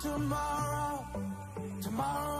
tomorrow, tomorrow.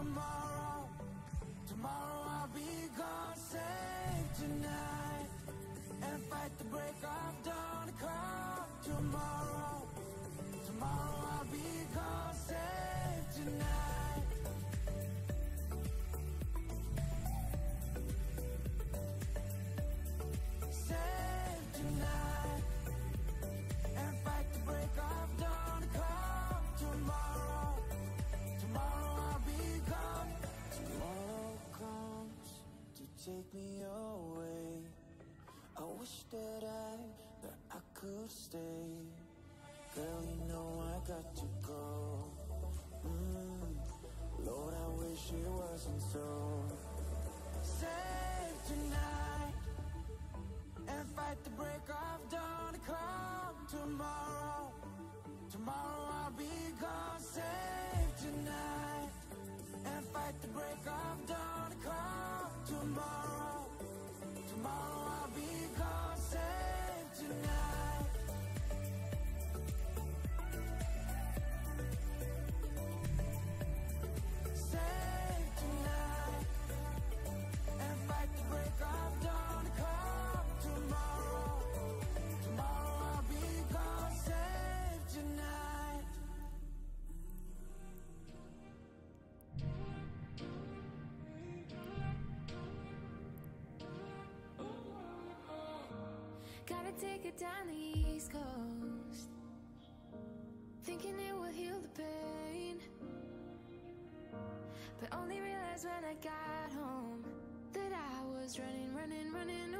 on. my stay. Girl, you know I got to go. Mm. Lord, I wish it wasn't so. Gotta take it down the east coast. Thinking it will heal the pain. But only realized when I got home That I was running, running, running away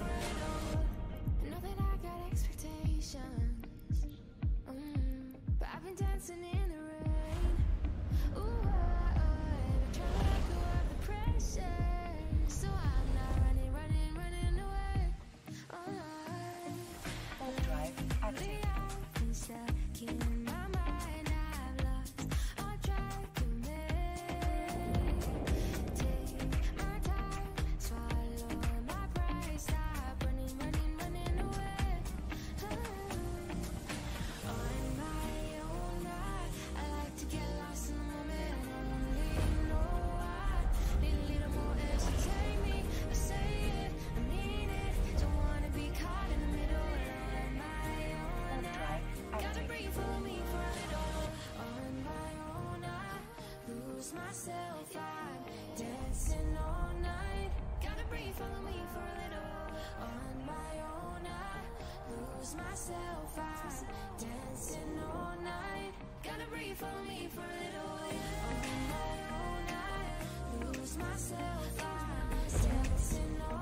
myself I'm dancing all night. Gotta breathe, follow me for a little. On my own I lose myself. I'm dancing all night. Gotta breathe, follow me for a little. On my own I lose myself. I'm dancing all night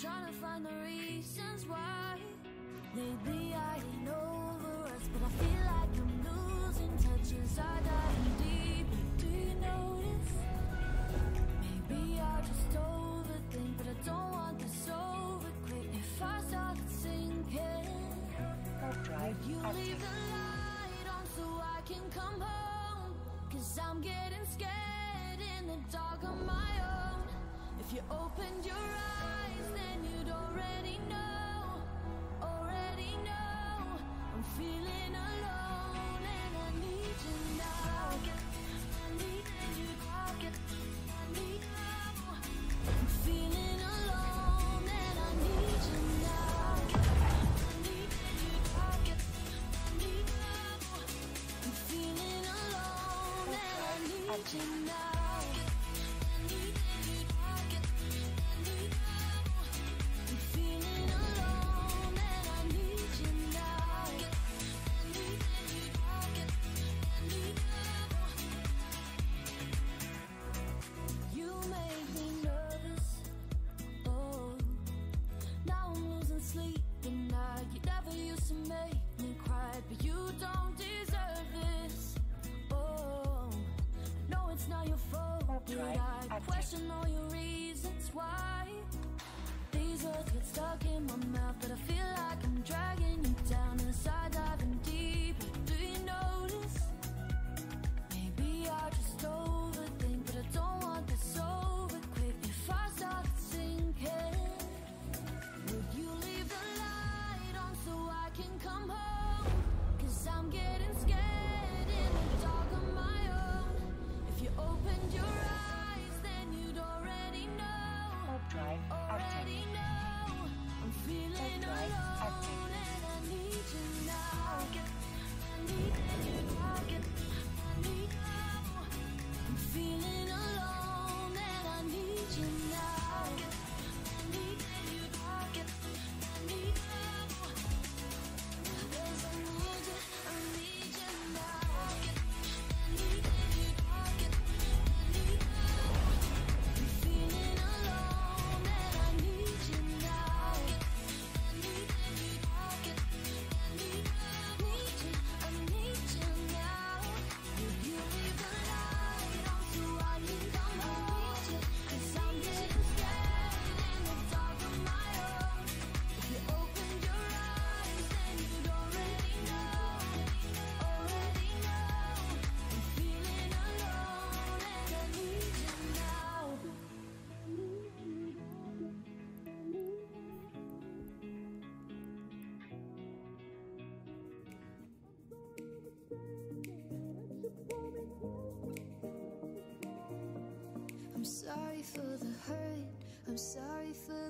trying to find the reasons why. I ain't over us, but I feel like I'm losing touch. I deep, do you notice? Maybe I just overthink, but I don't want this over quick. If I sinking, would you leave the light on so I can come home? Cause I'm getting scared in the dark my own. You opened your eyes, you'd already know, already know. I'm feeling alone and I need you now. question all your reasons why. These words get stuck in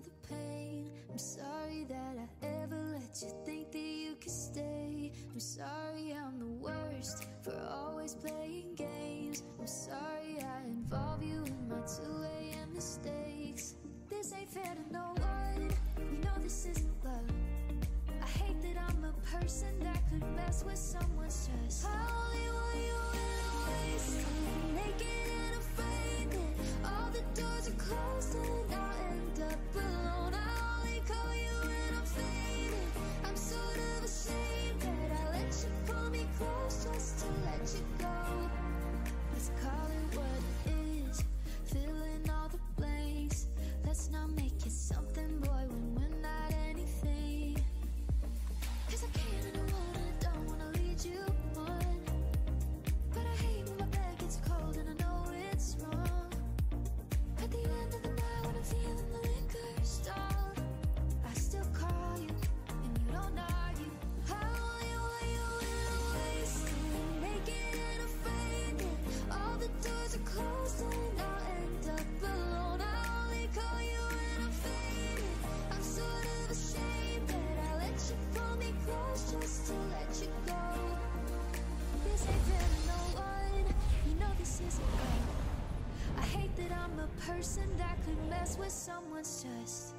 the person that could mess with someone's trust.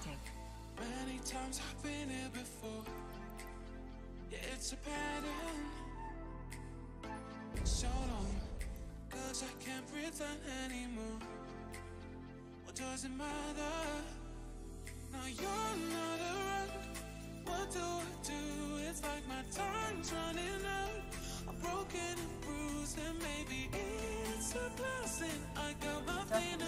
protecting. Many times I've been here before. Yeah, it's a pattern. So long, cause I can't breathe anymore. What does it matter? Now you're not around. What do I do? It's like my time's running out. I'm broken and bruised, and maybe it's a blessing. I got my pain.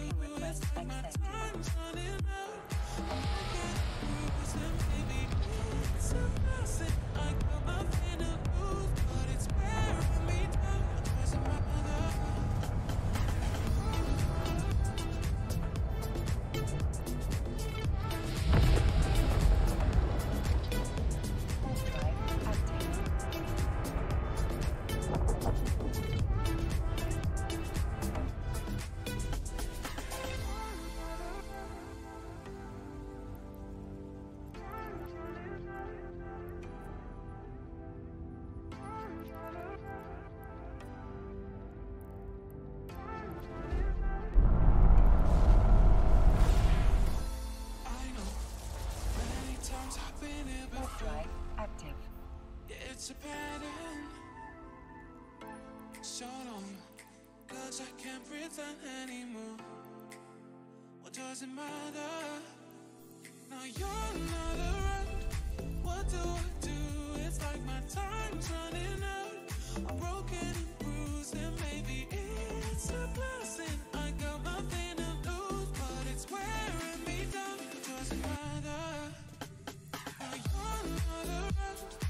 docking request accepted. It's a blessing. It's a pattern. So long, cause I can't breathe anymore. What does it matter? Now you're not around. What do I do? It's like my time's running out. I'm broken and bruised, and maybe it's a blessing. I got nothing to lose, but it's wearing me down. What does it matter? Now you're not around.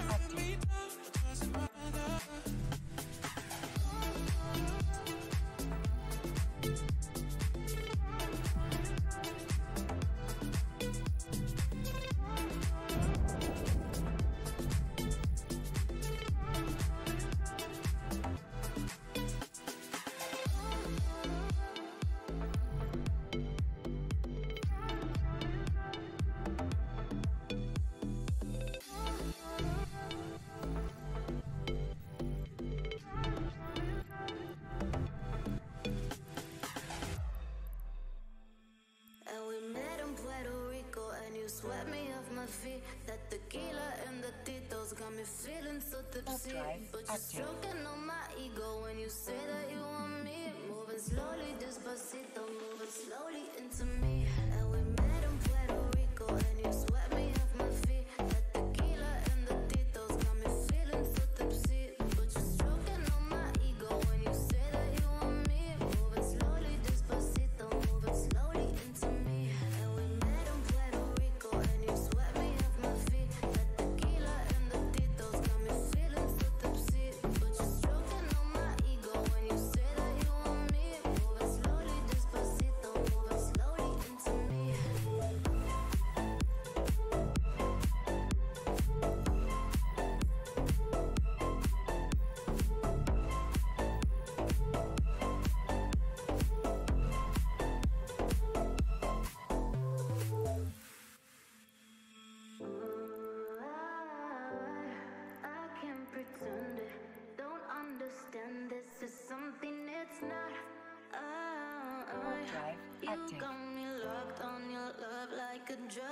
like a drug.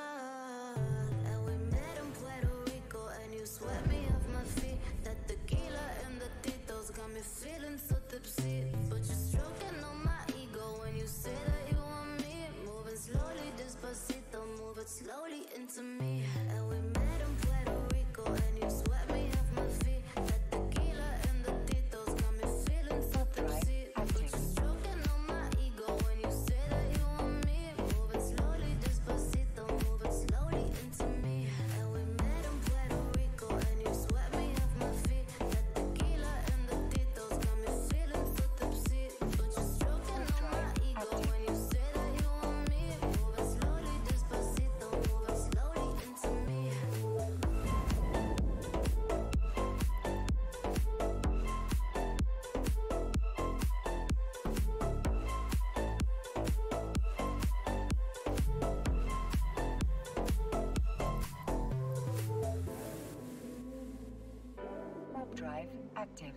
drive active.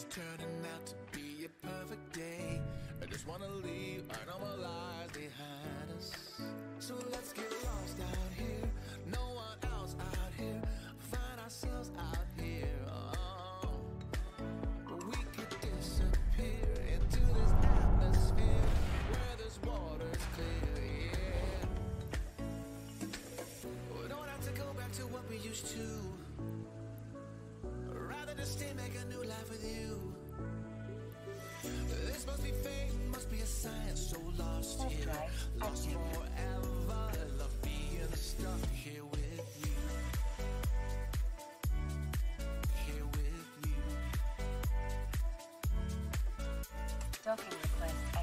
it's turning out to be a perfect day. I just wanna Surfing Express.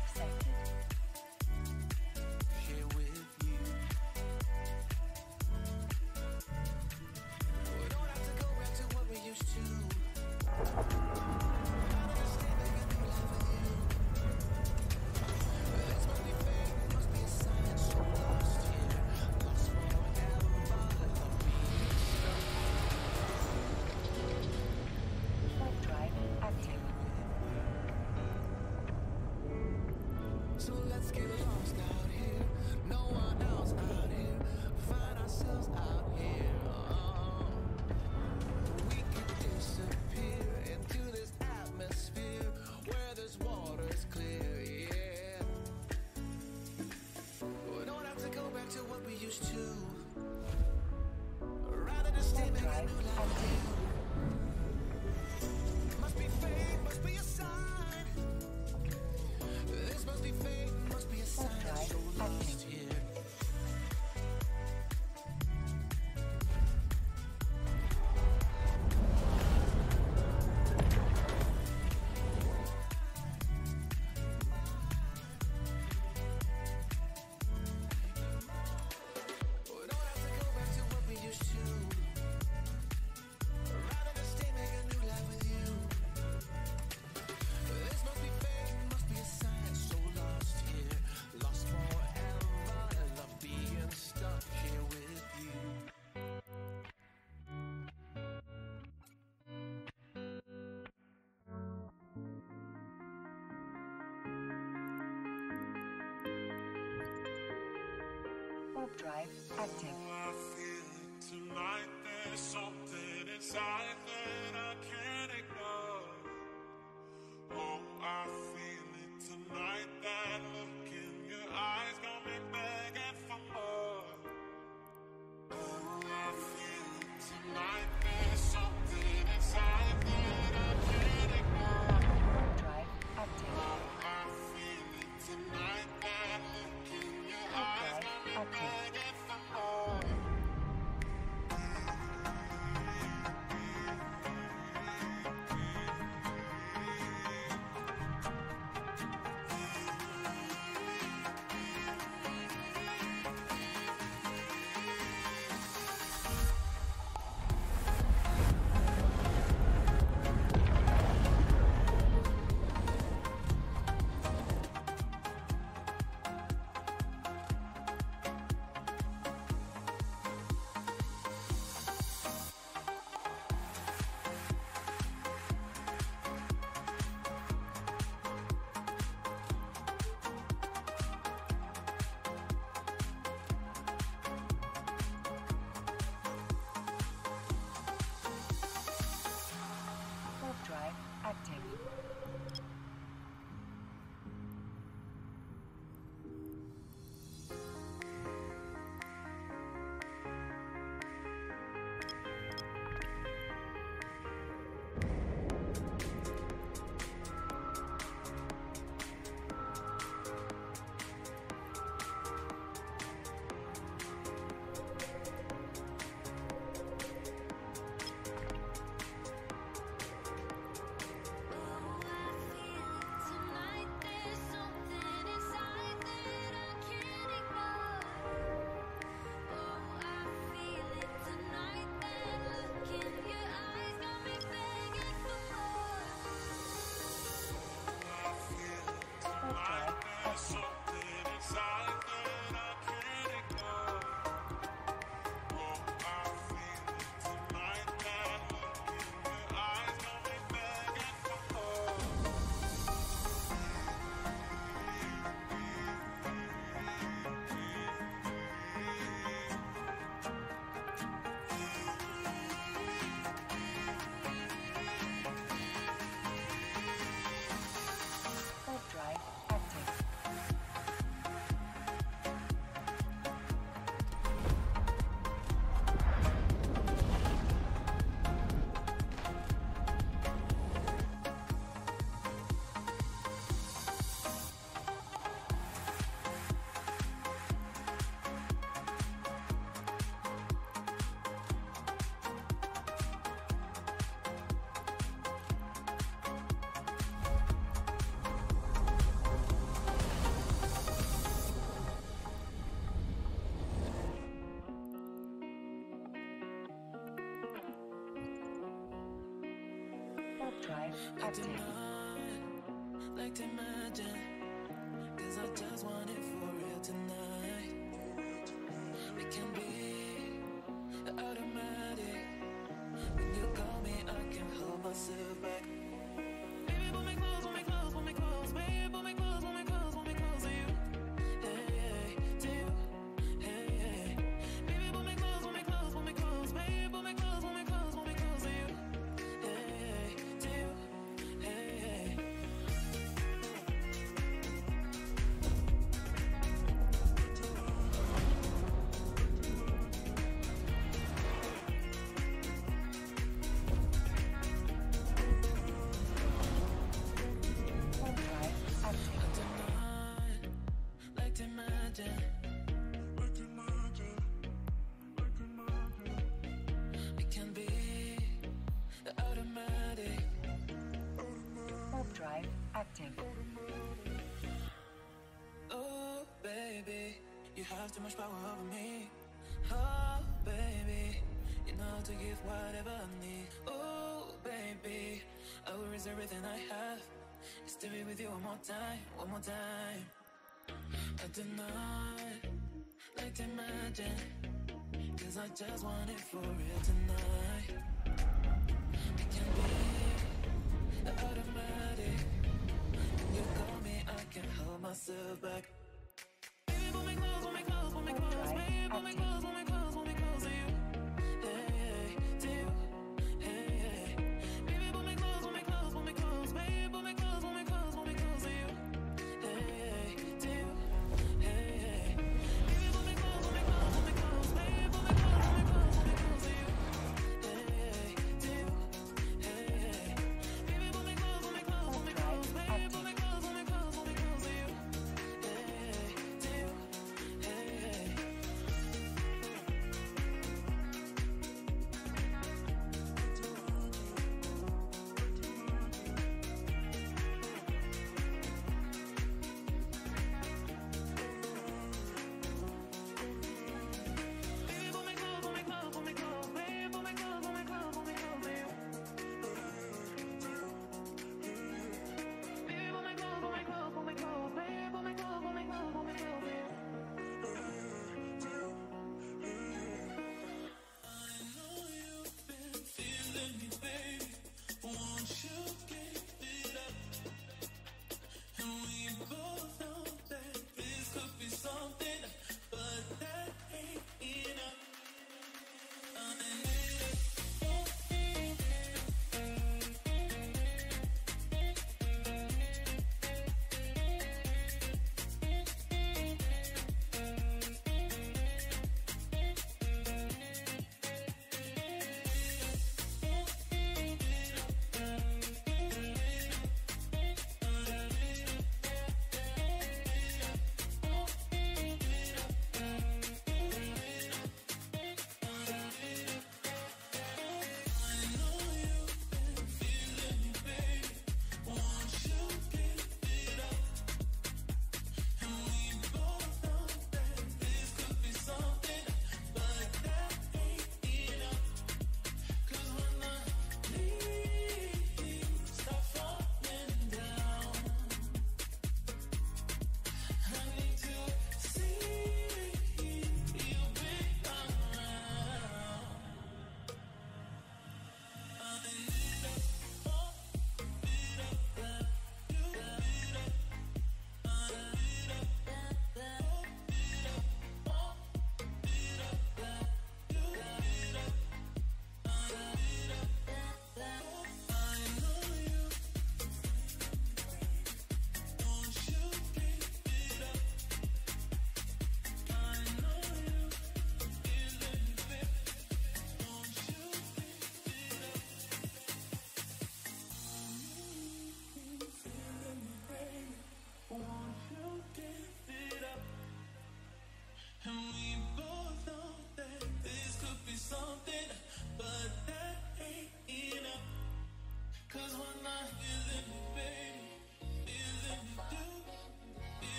warp drive active. Oh, Top Drive Uptown. Like to imagine, cause I just want it for real tonight. Can be automatic. When you call me, I can hold myself. too much power over me. Oh, baby, you know how to give whatever I need. Oh, baby, I will risk everything I have. Just to be with you one more time, one more time. I do not like to imagine, cause I just want it for real tonight. I can't be automatic. When you call me, I can't hold myself back playing, but my clothes won't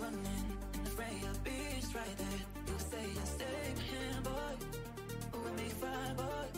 running. afraid of beast right there. You say I'm him, boy. Ooh, make fire, boy.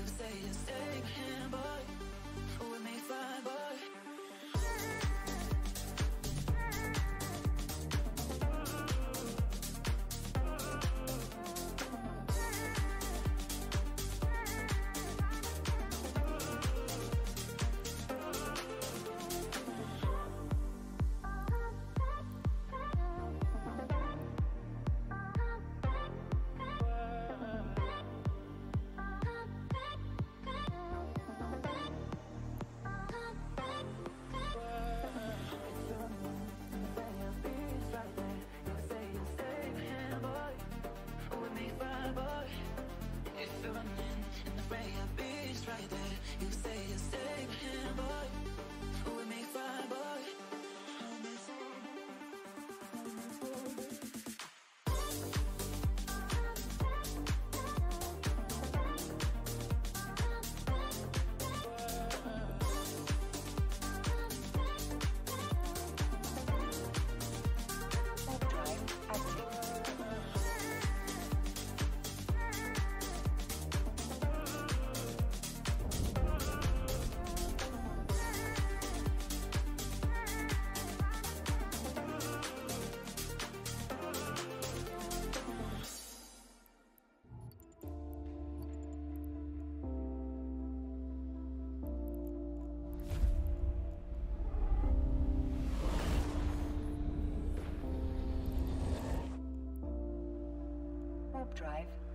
You say you still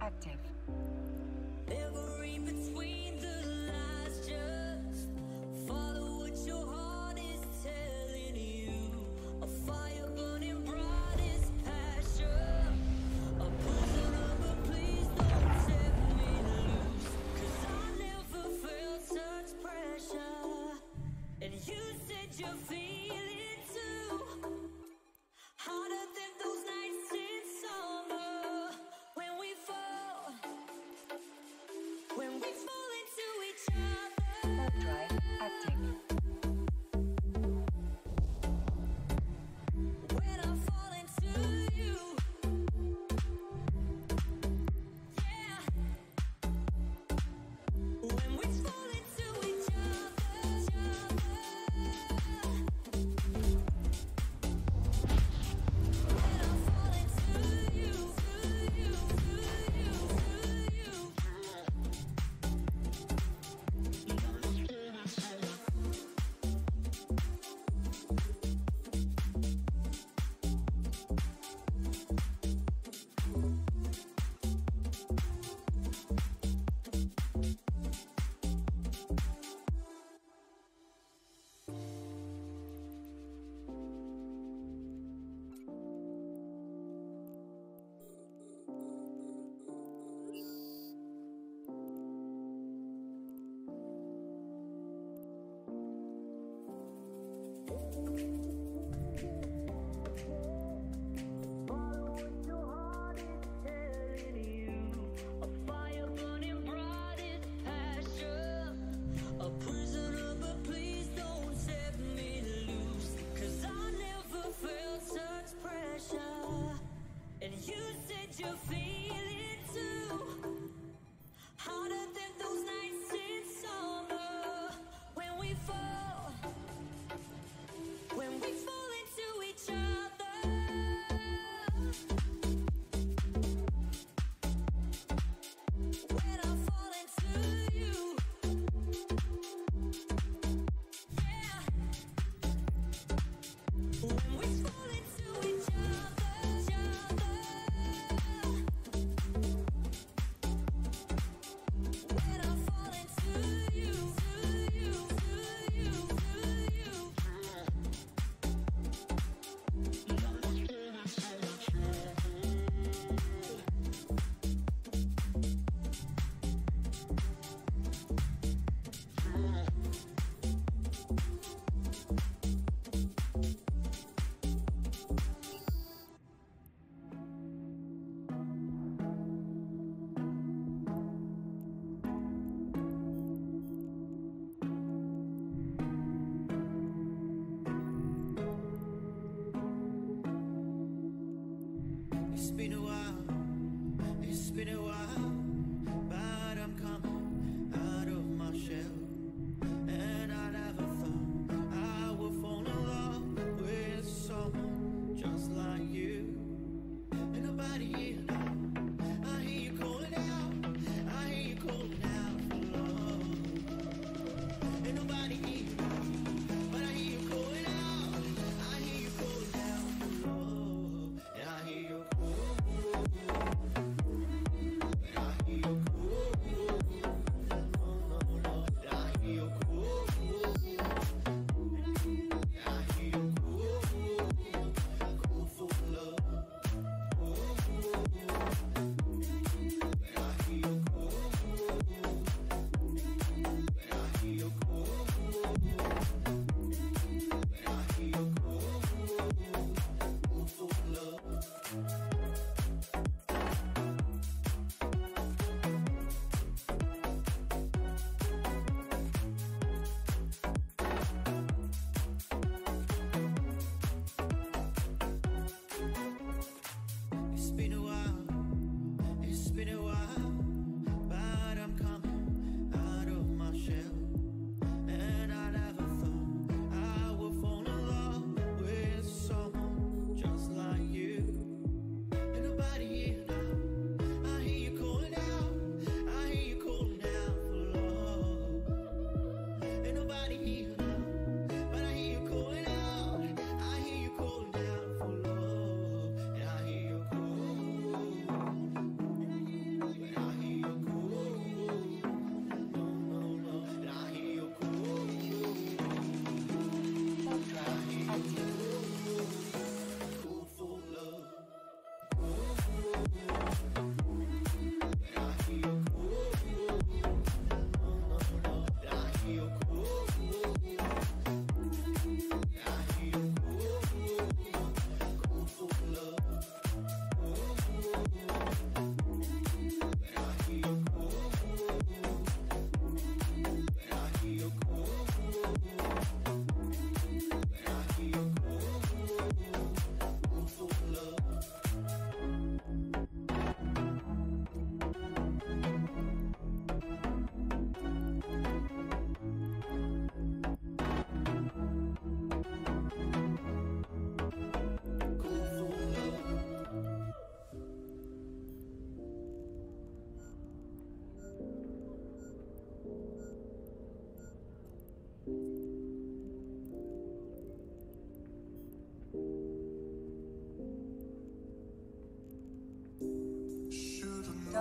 active.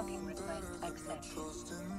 Docking request accepted.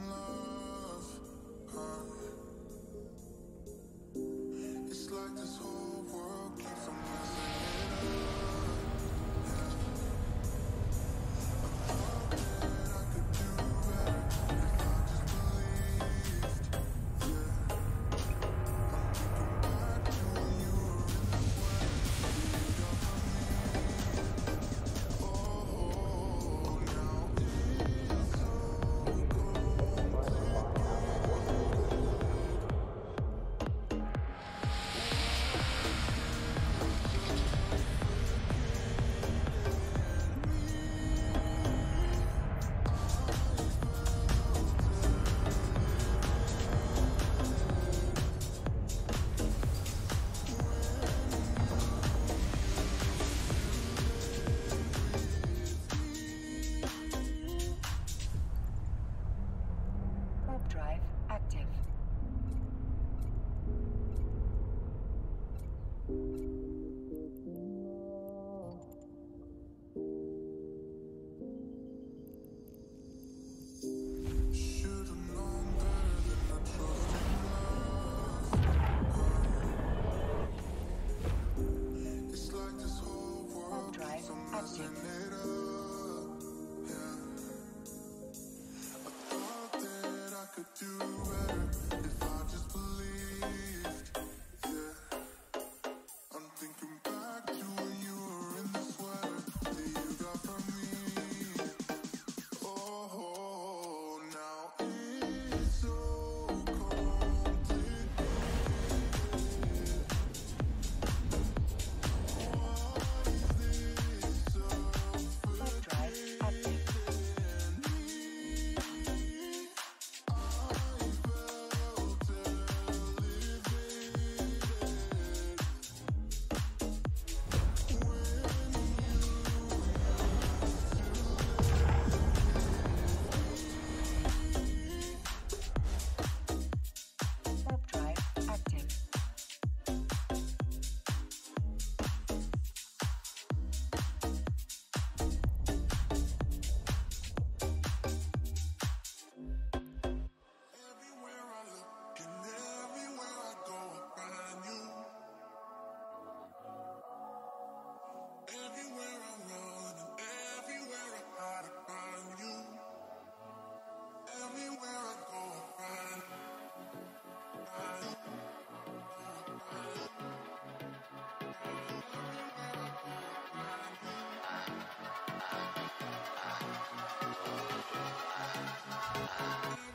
Everywhere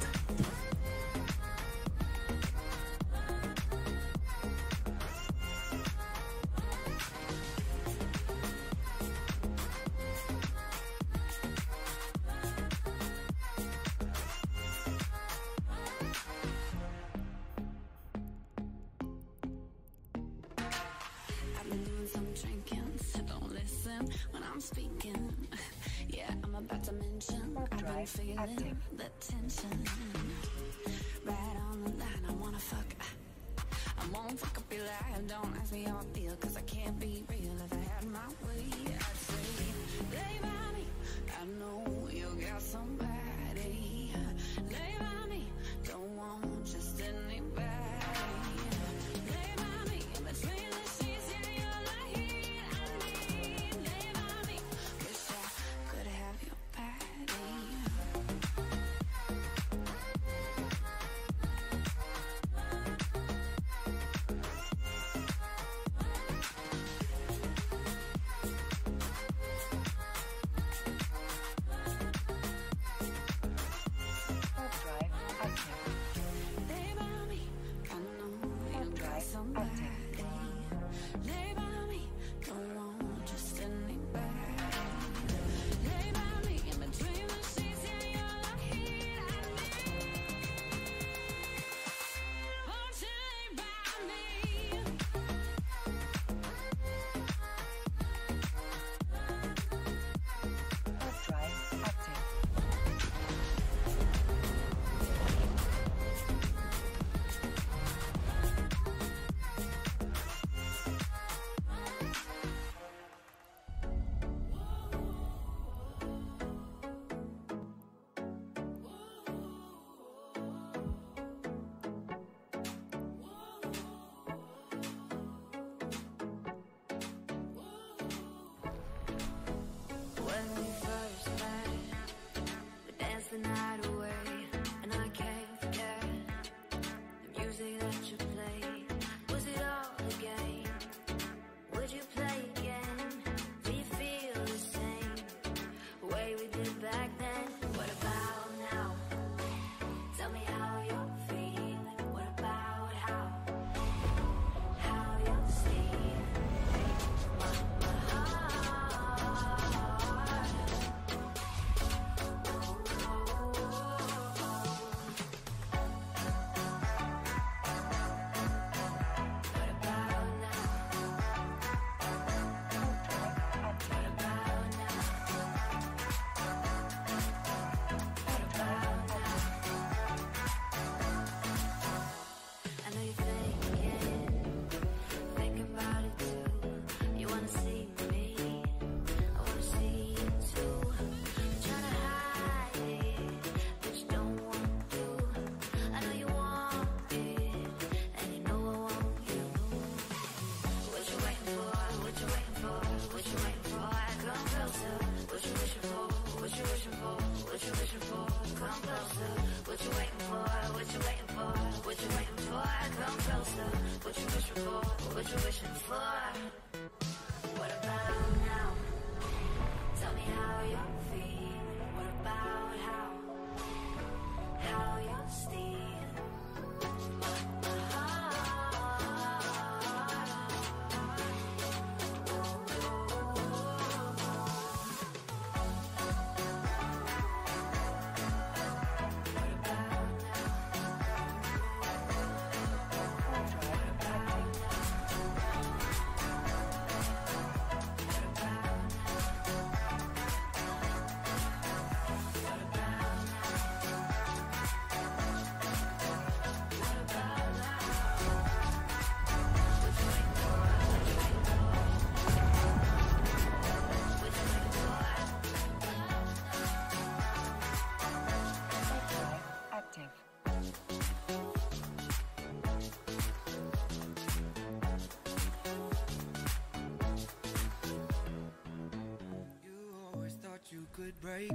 you could break.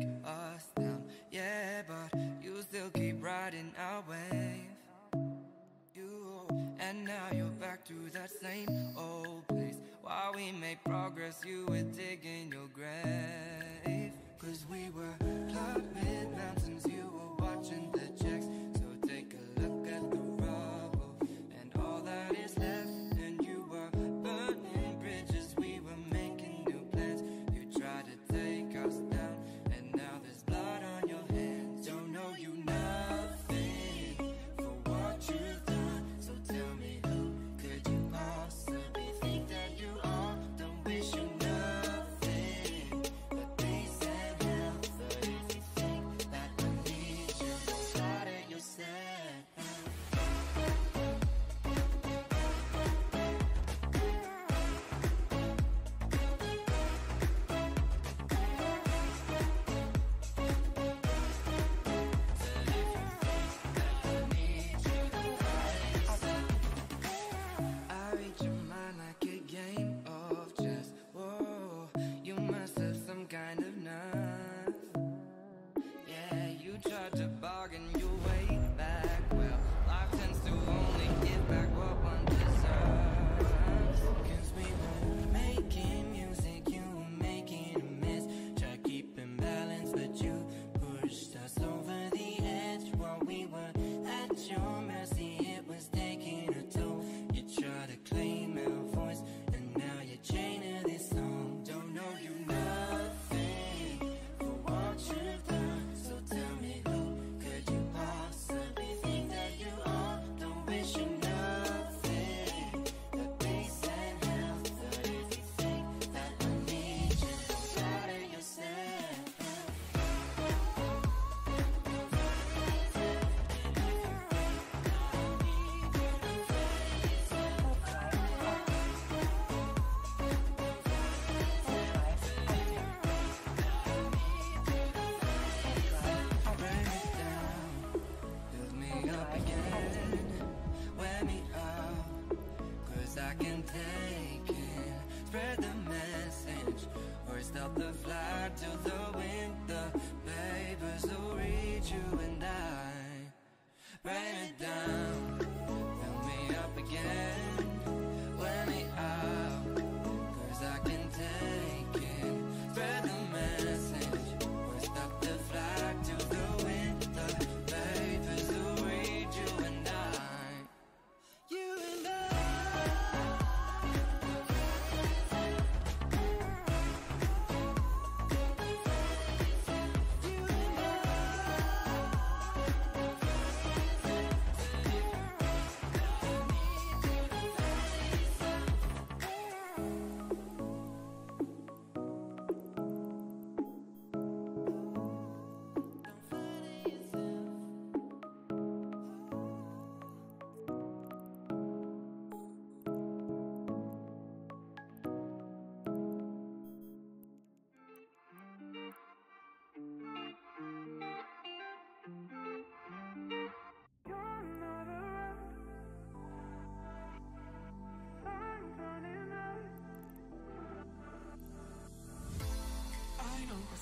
can take in. Spread the message, or stop the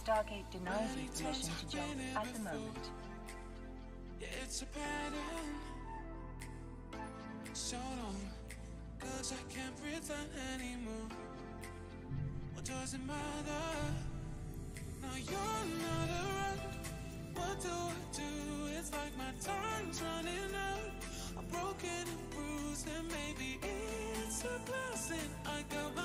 Stargate denies you permission to jump at the moment. Yeah, it's a pattern. So long. Cause I can't breathe anymore. What does it matter? Now you're not around. What do I do? It's like my time's running out. I'm broken and bruised, and maybe it's a blessing. I got my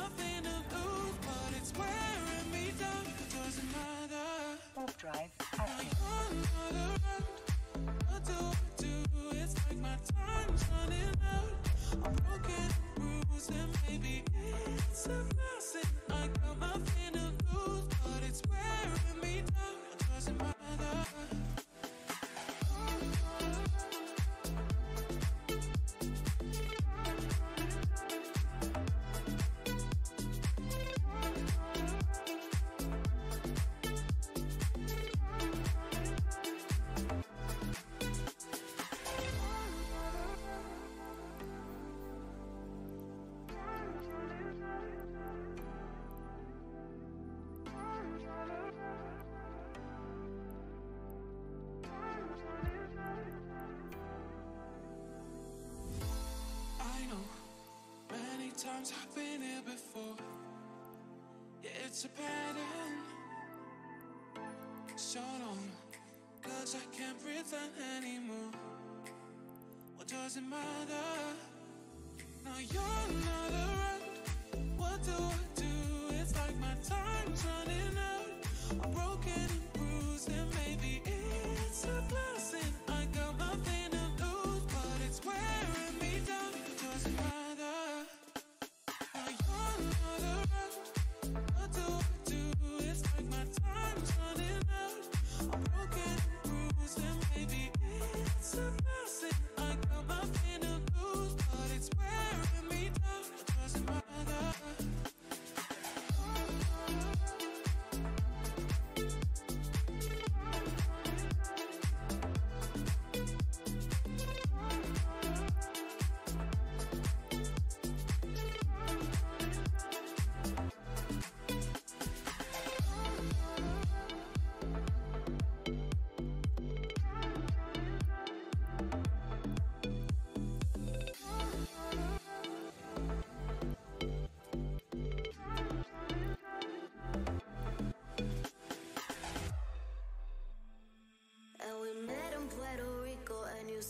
times I've been here before. Yeah, it's a pattern. So long, cause I can't breathe anymore. What does it matter? Now you're not around. What do I do? It's like my time's running out. I'm broken and bruised, and maybe it's a blur.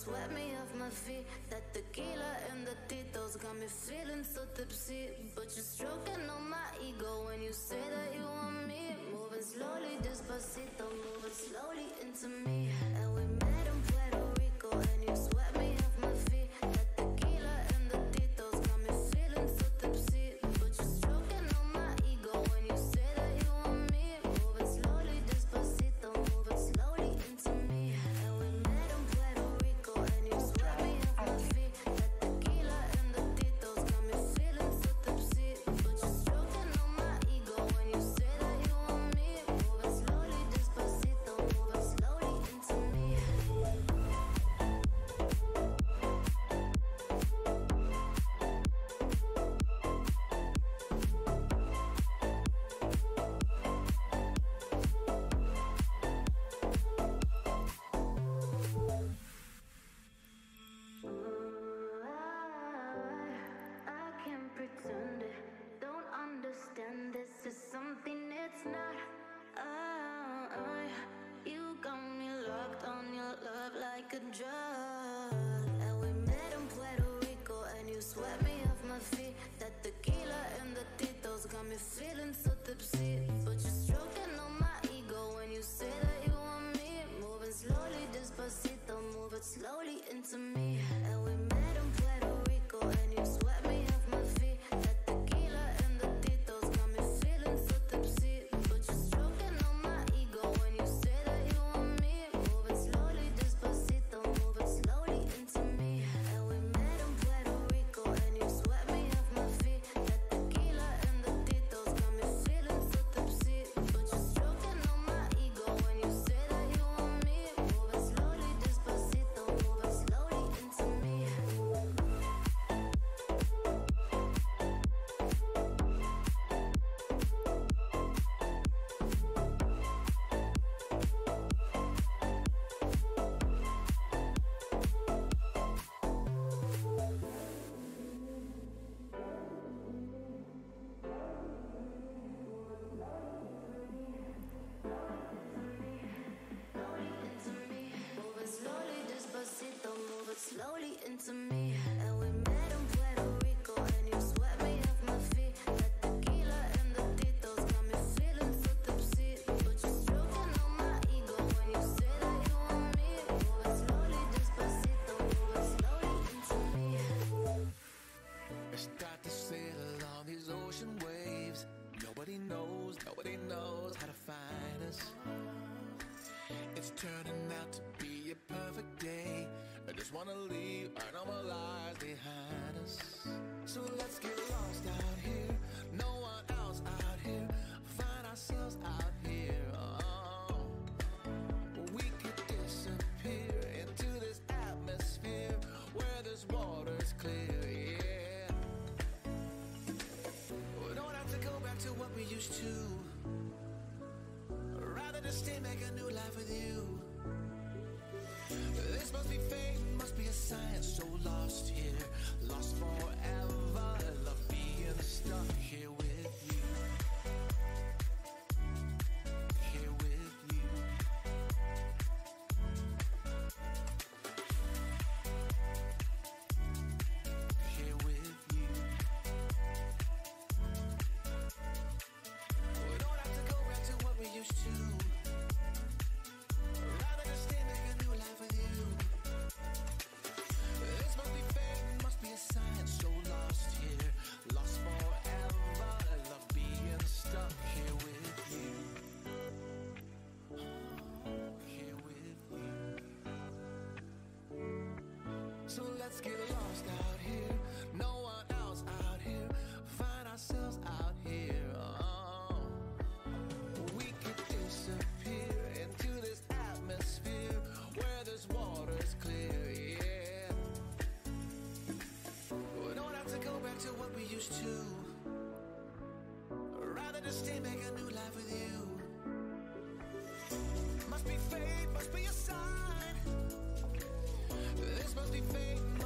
swept me off my feet. That tequila and the Tito's got me feeling so tipsy. But you're stroking on my ego when you say that you want me. Moving slowly, despacito. couldn't. nobody knows. we used to. Rather than stay making. Let's get lost out here. No one else out here. Find ourselves out here. Oh. We could disappear into this atmosphere where this water's clear. Yeah. We don't have to go back to what we used to. Rather just stay, make a new life with you. Must be fate, must be a sign. This must be fate.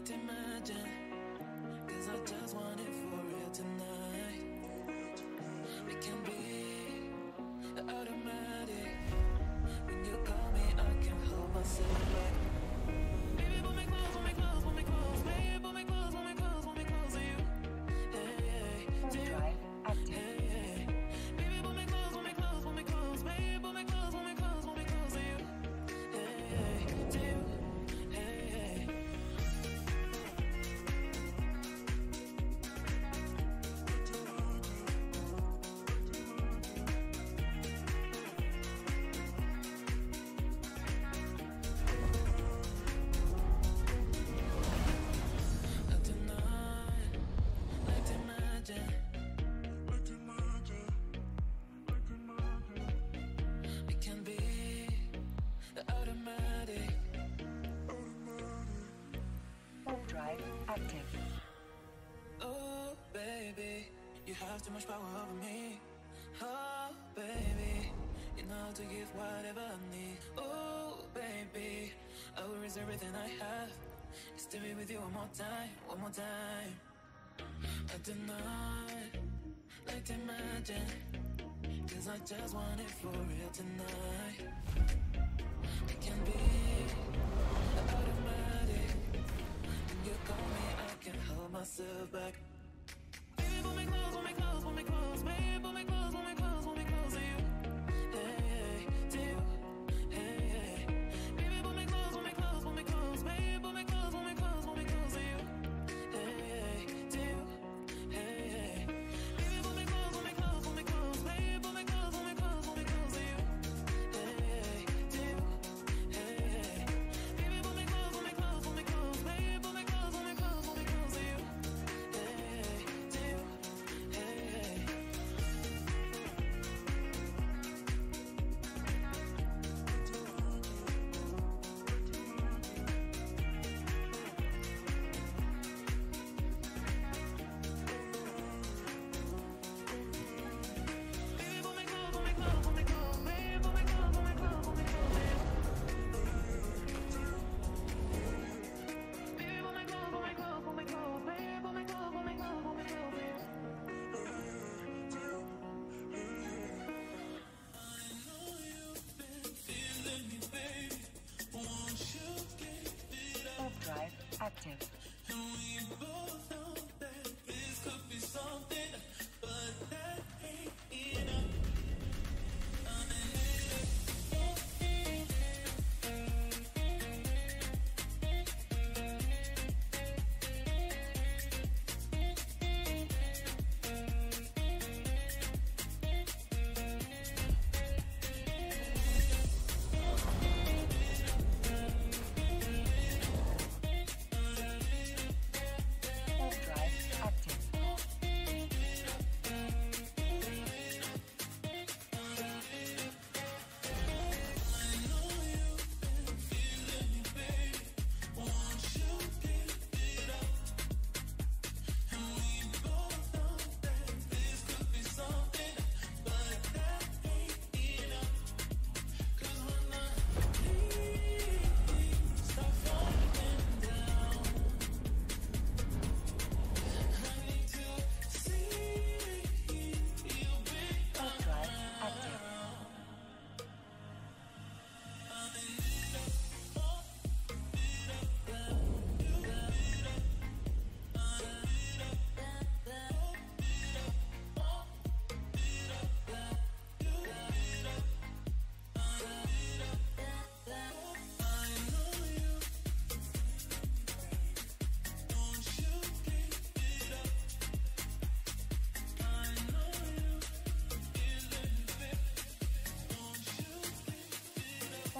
like to imagine. Cause I just want it for real tonight. We can be active. Oh, baby, you have too much power over me. Oh, baby, you know to give whatever I need. Oh, baby, I will risk everything I have. Just to be with you one more time, one more time. I do not like to imagine, cause I just want it for real tonight. I can be.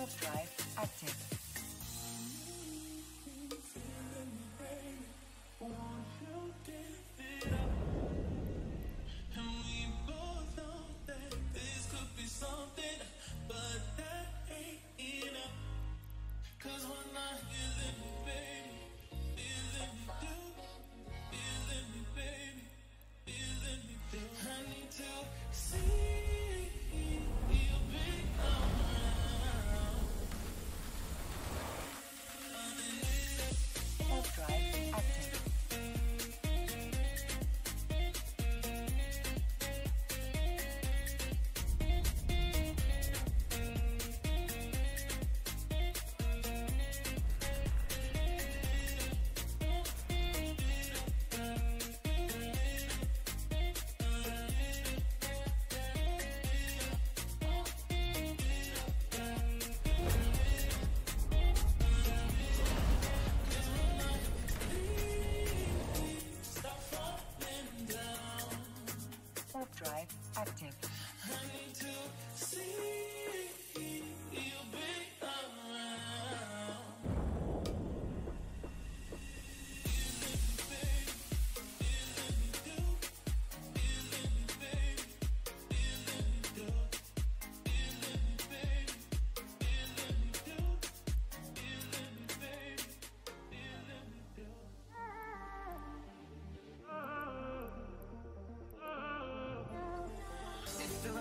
Self Drive Active.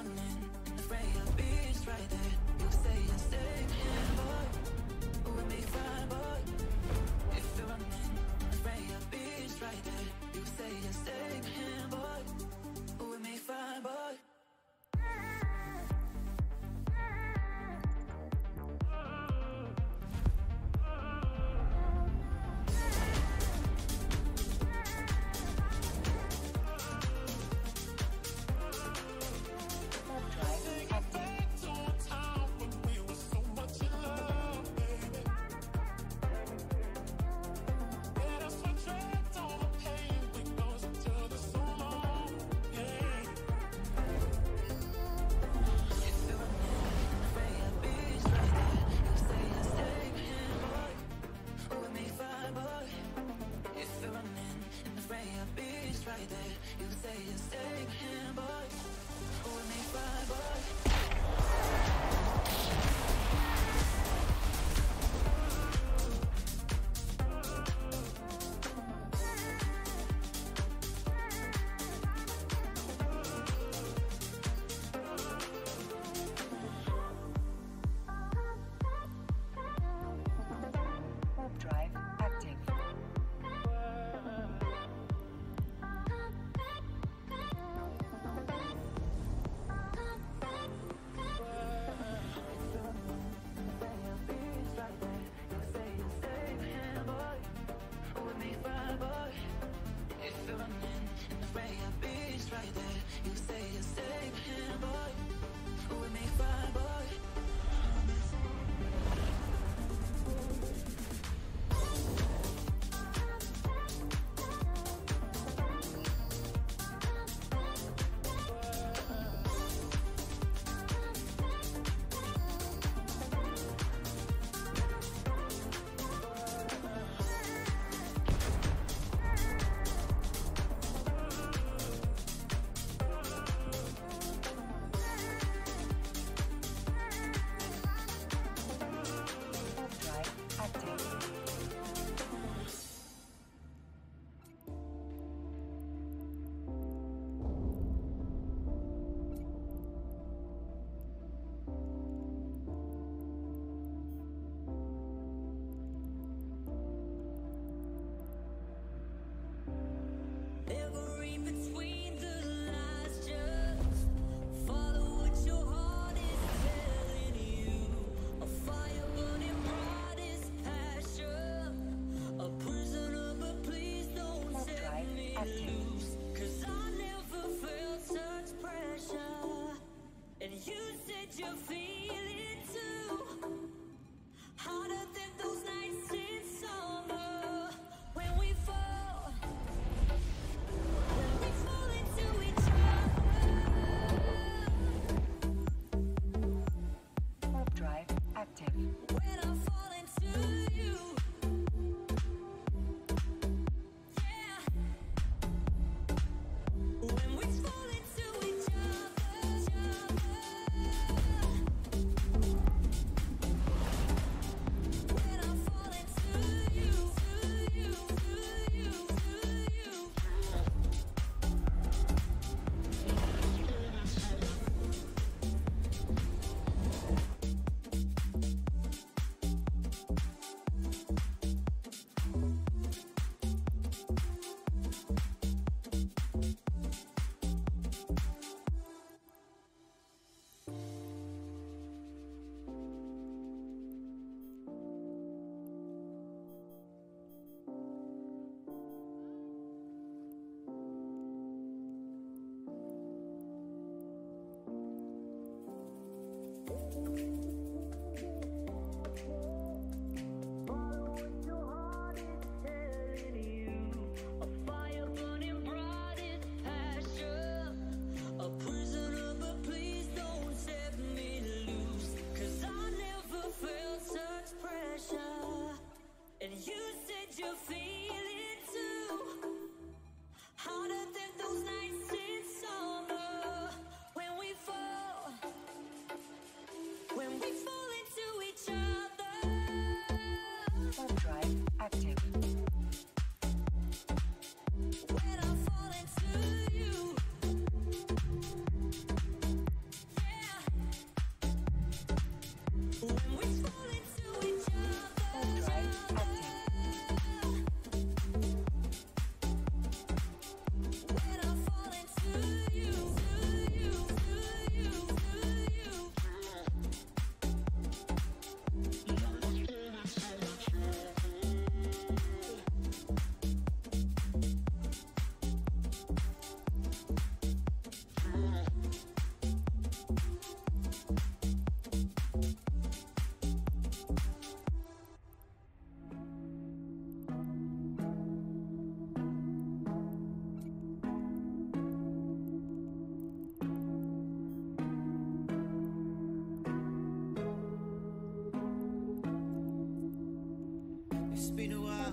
running highest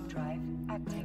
Drive active.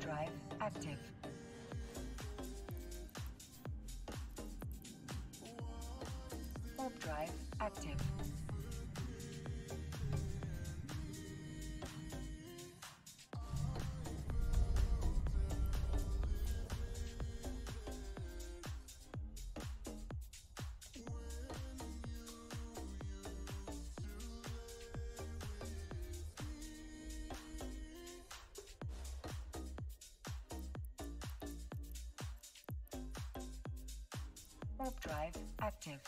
Drive active. Warp drive active. Warp drive active.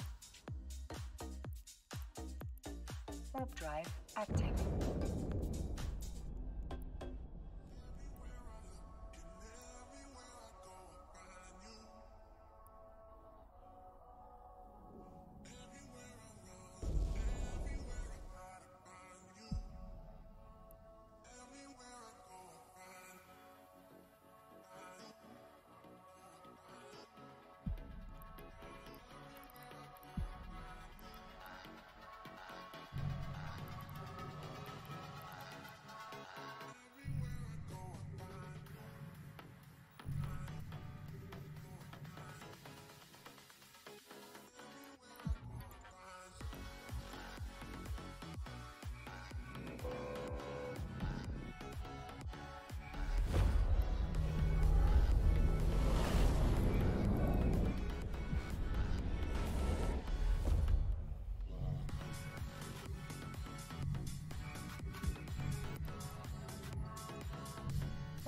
Warp drive active.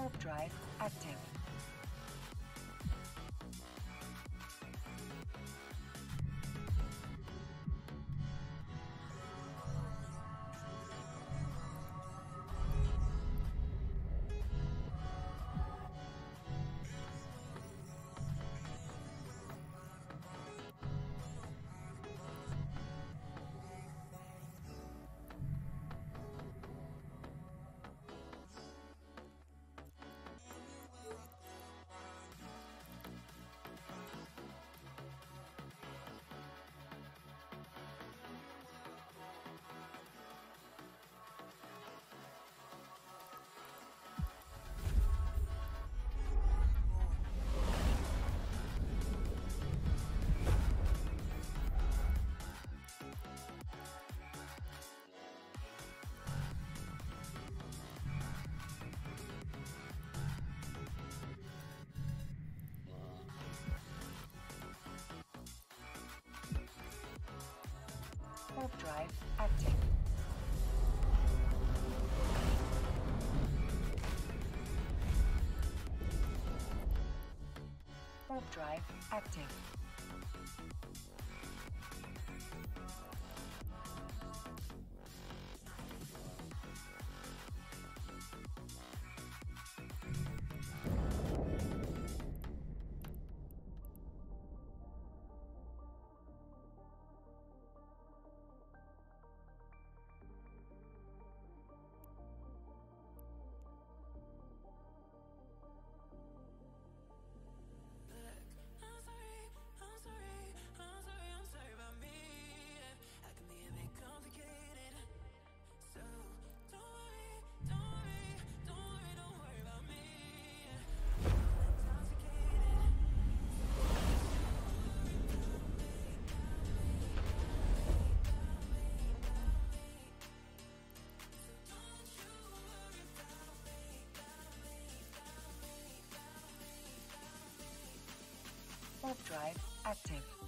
Warp drive active. Warp drive active. Warp drive active. Warp drive active.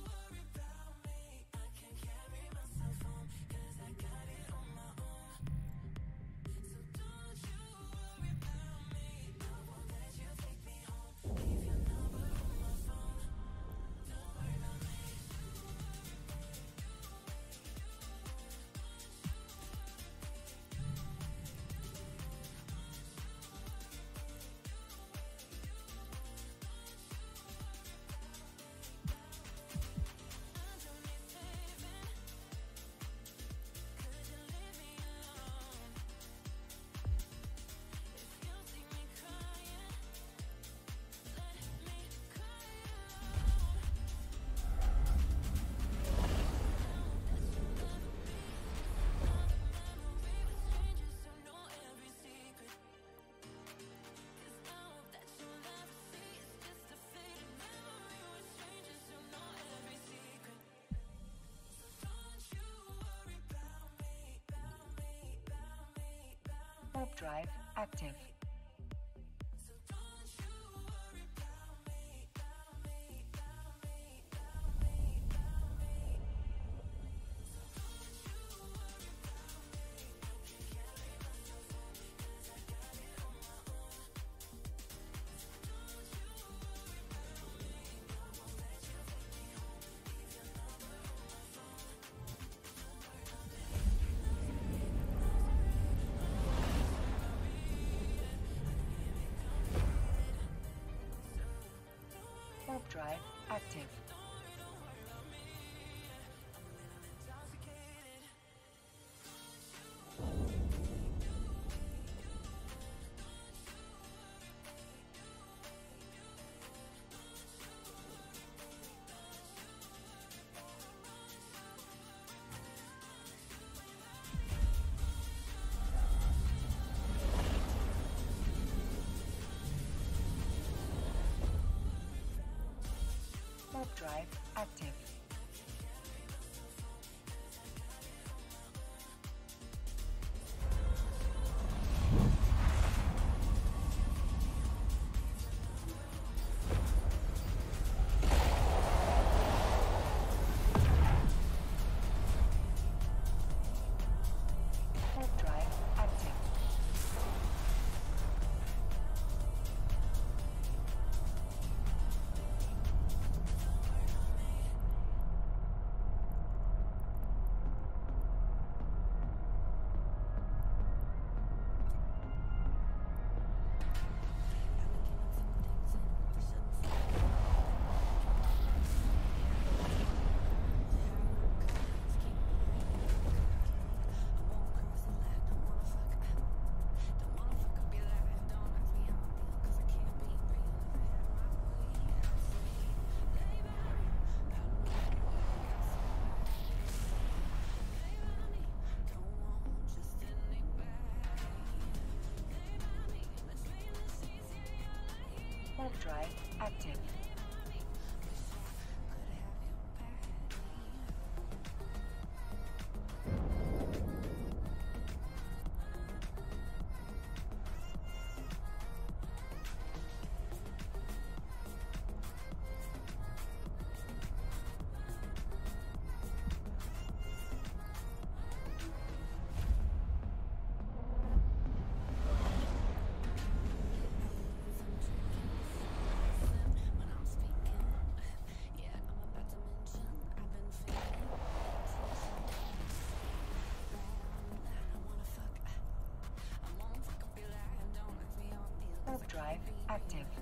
Drive active. Drive active. Warp drive active. Warp drive active. Drive active.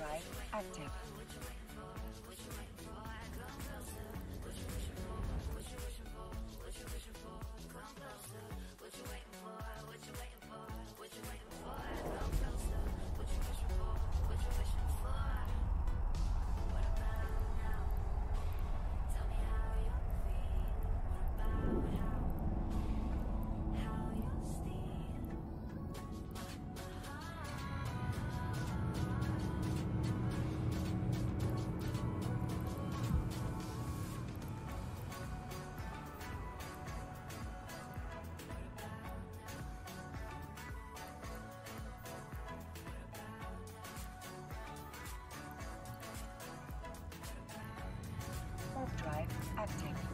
Drive active. active.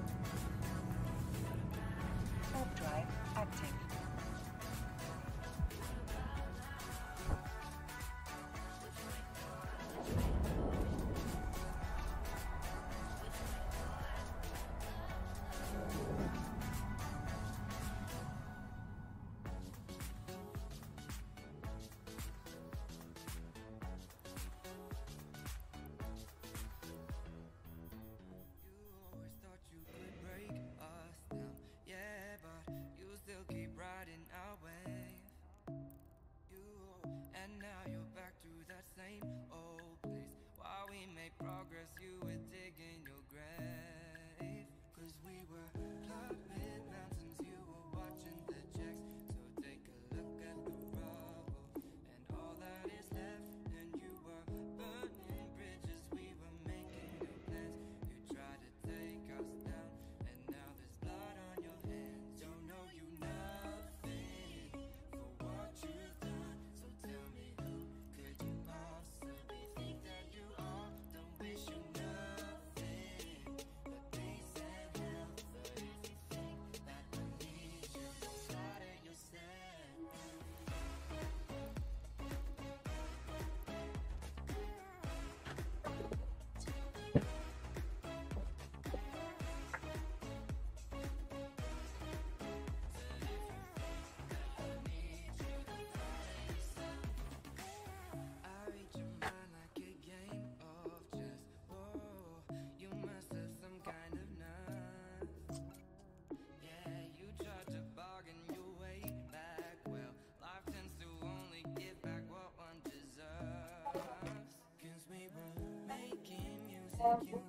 you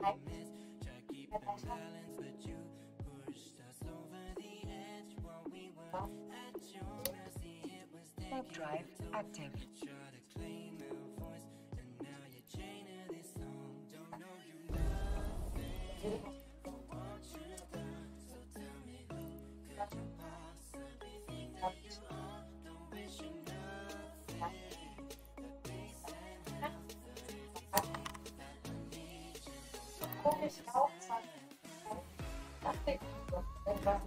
a mess. Try keep the balance, but you pushed us over the edge while we were at your mercy. It was taking drive active. técnico, ¿verdad?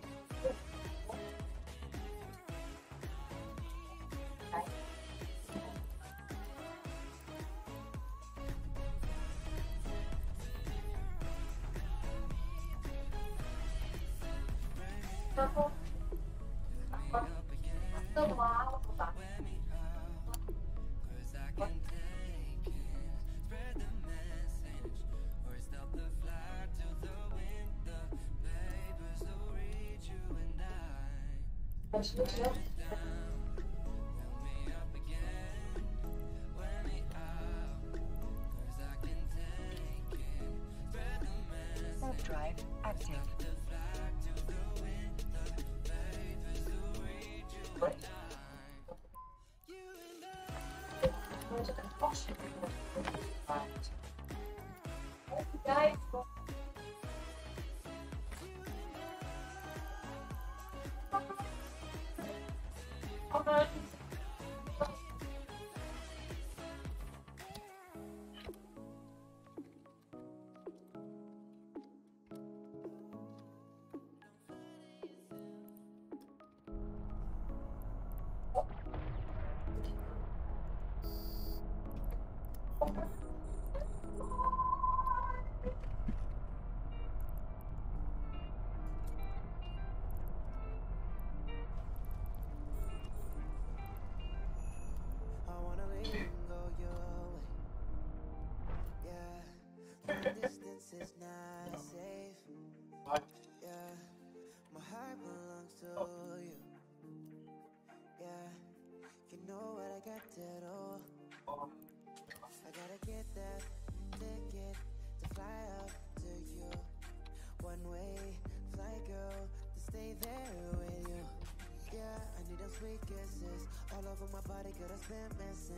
Başlayacağım. My body, been missing.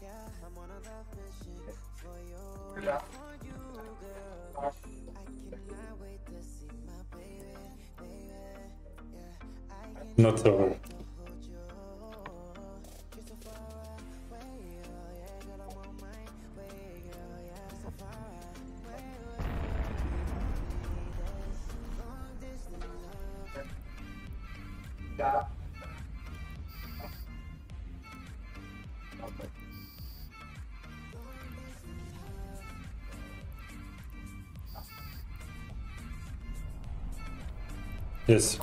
Yeah, I'm on a love mission for you, for you, girl. I cannot wait to see my baby, baby. Yeah, I cannot Not so the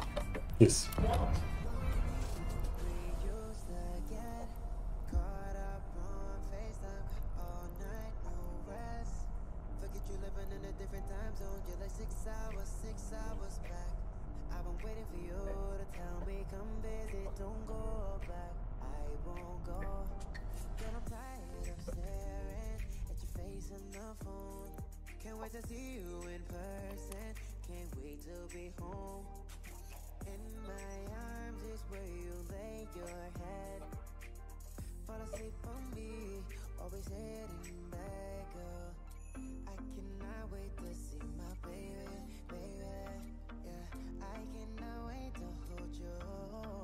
Yes. Can't wait to see you in person. Can't wait to be home. In my arms is where you lay your head. Fall asleep on me, always heading back, girl. I cannot wait to see my baby, baby. Yeah, I cannot wait to hold you.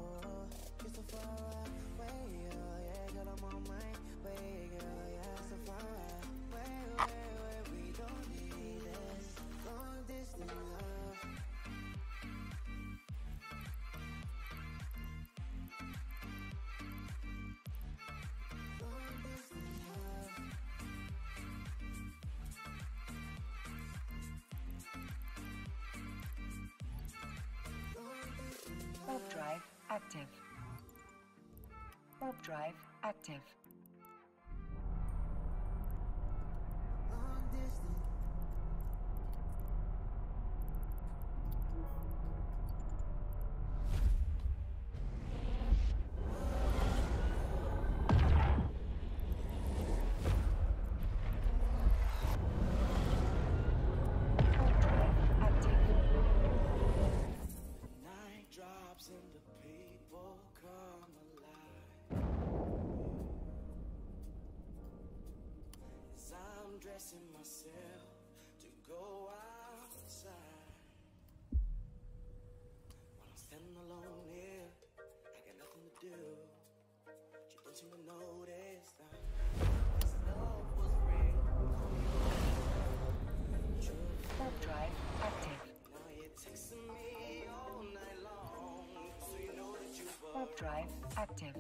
Active. I'm dressing myself to go outside. While I'm standing alone here, I got nothing to do. But you don't seem to notice that this love was real. Drive active. Now you're texting me all night long, so you know that you. Warp drive active.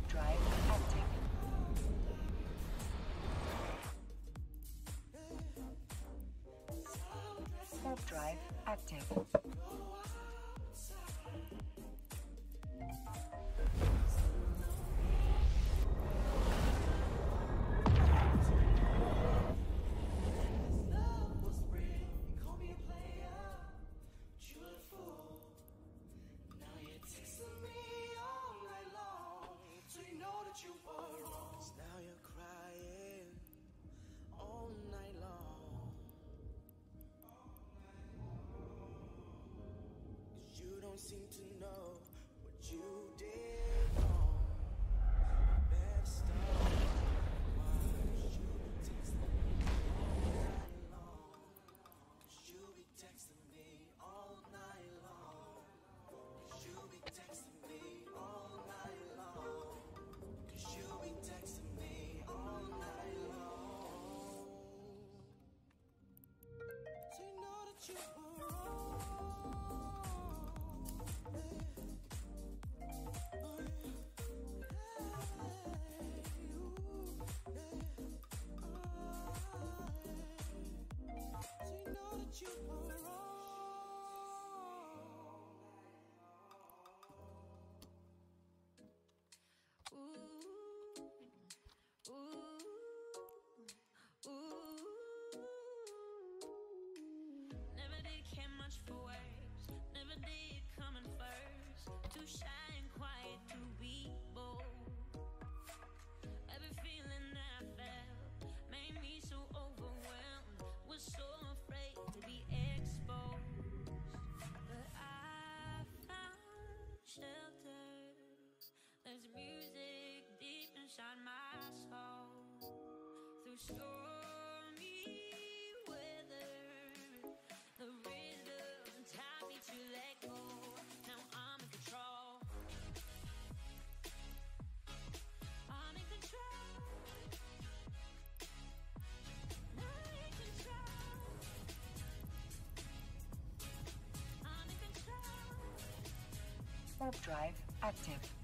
Warp drive active. Warp drive active. Seem to to shine, quiet to be bold. Every feeling that I felt made me so overwhelmed. Was so afraid to be exposed, but I found shelter. There's music deep inside my soul through stories. Warp drive active.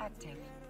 active.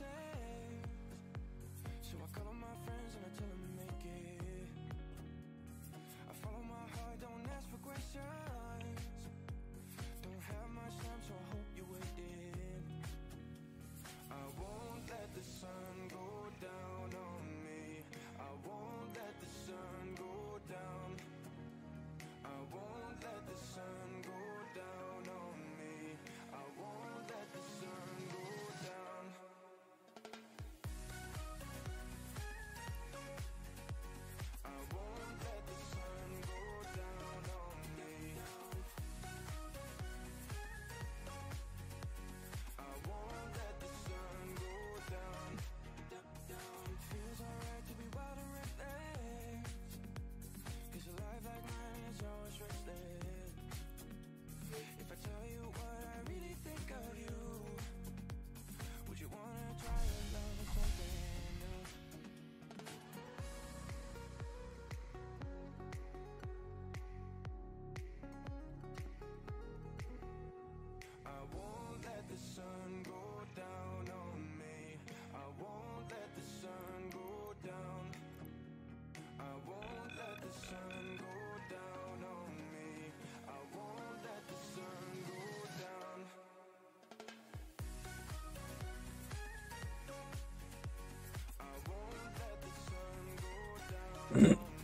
Taking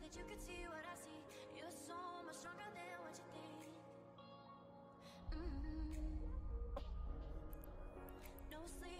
that you could see what I see. You're so much stronger than what you think. Mm -hmm. No sleep.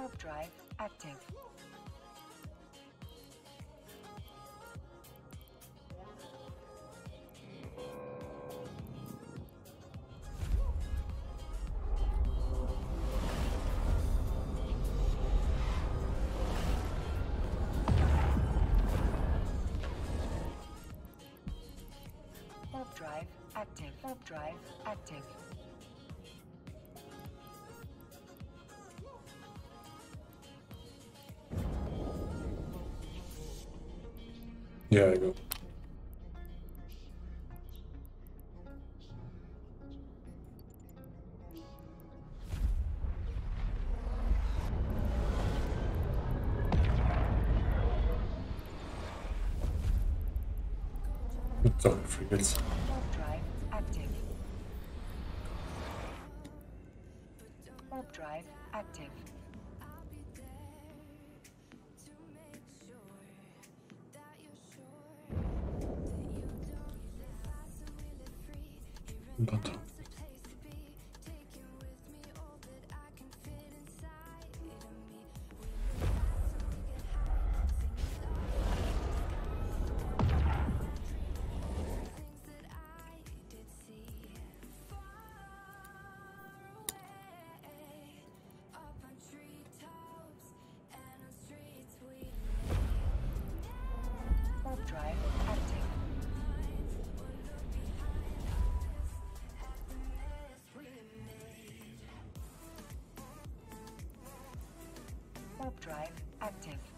Top drive active. Top drive active. Top drive active. Yeah, I go. Don't forget. Drive active.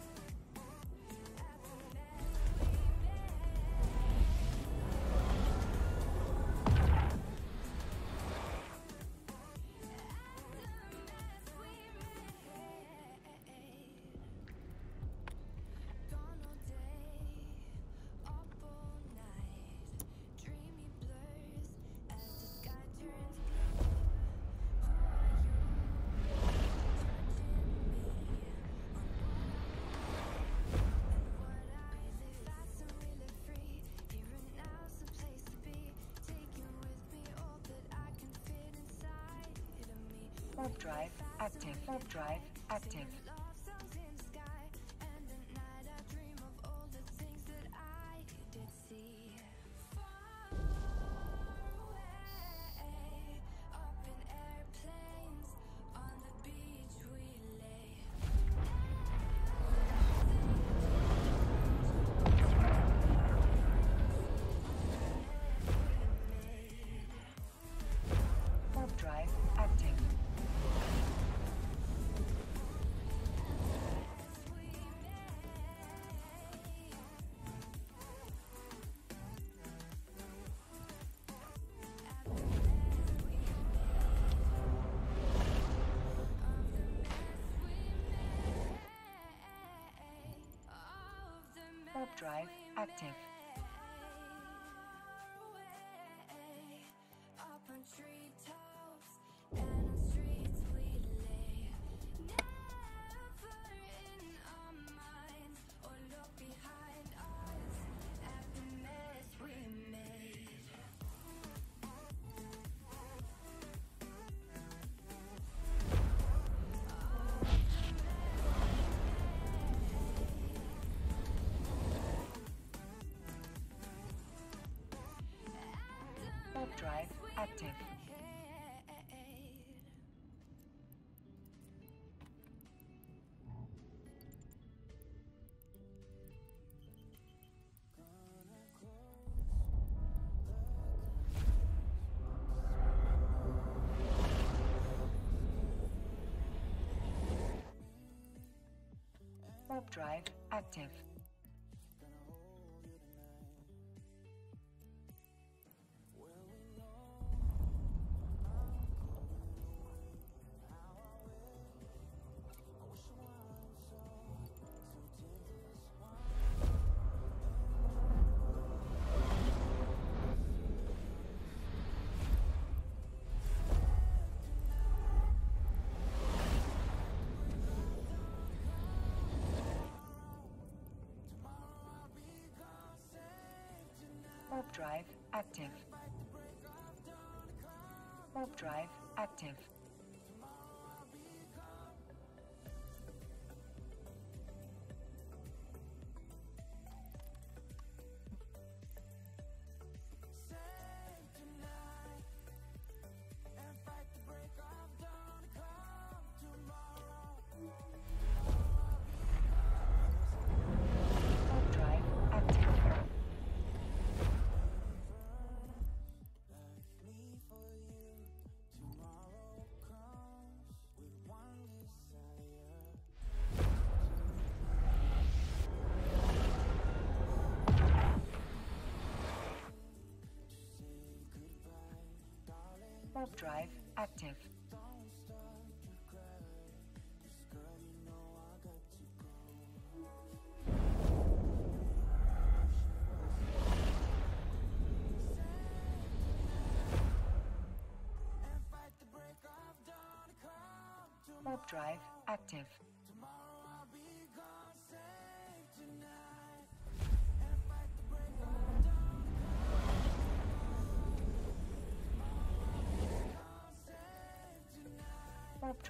Warp drive active. Warp drive active. Warp drive active. Active. Warp drive active. Active. Warp drive active. Warp drive active. Warp drive active.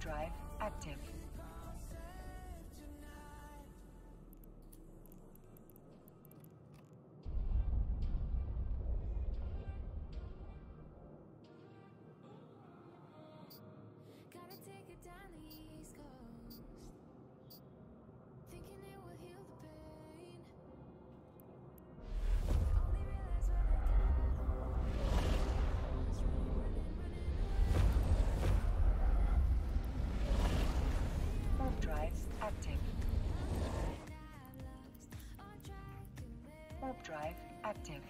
drive active. active. Warp drive active.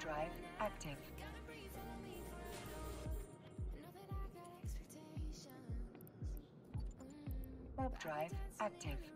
drive active. warp drive active.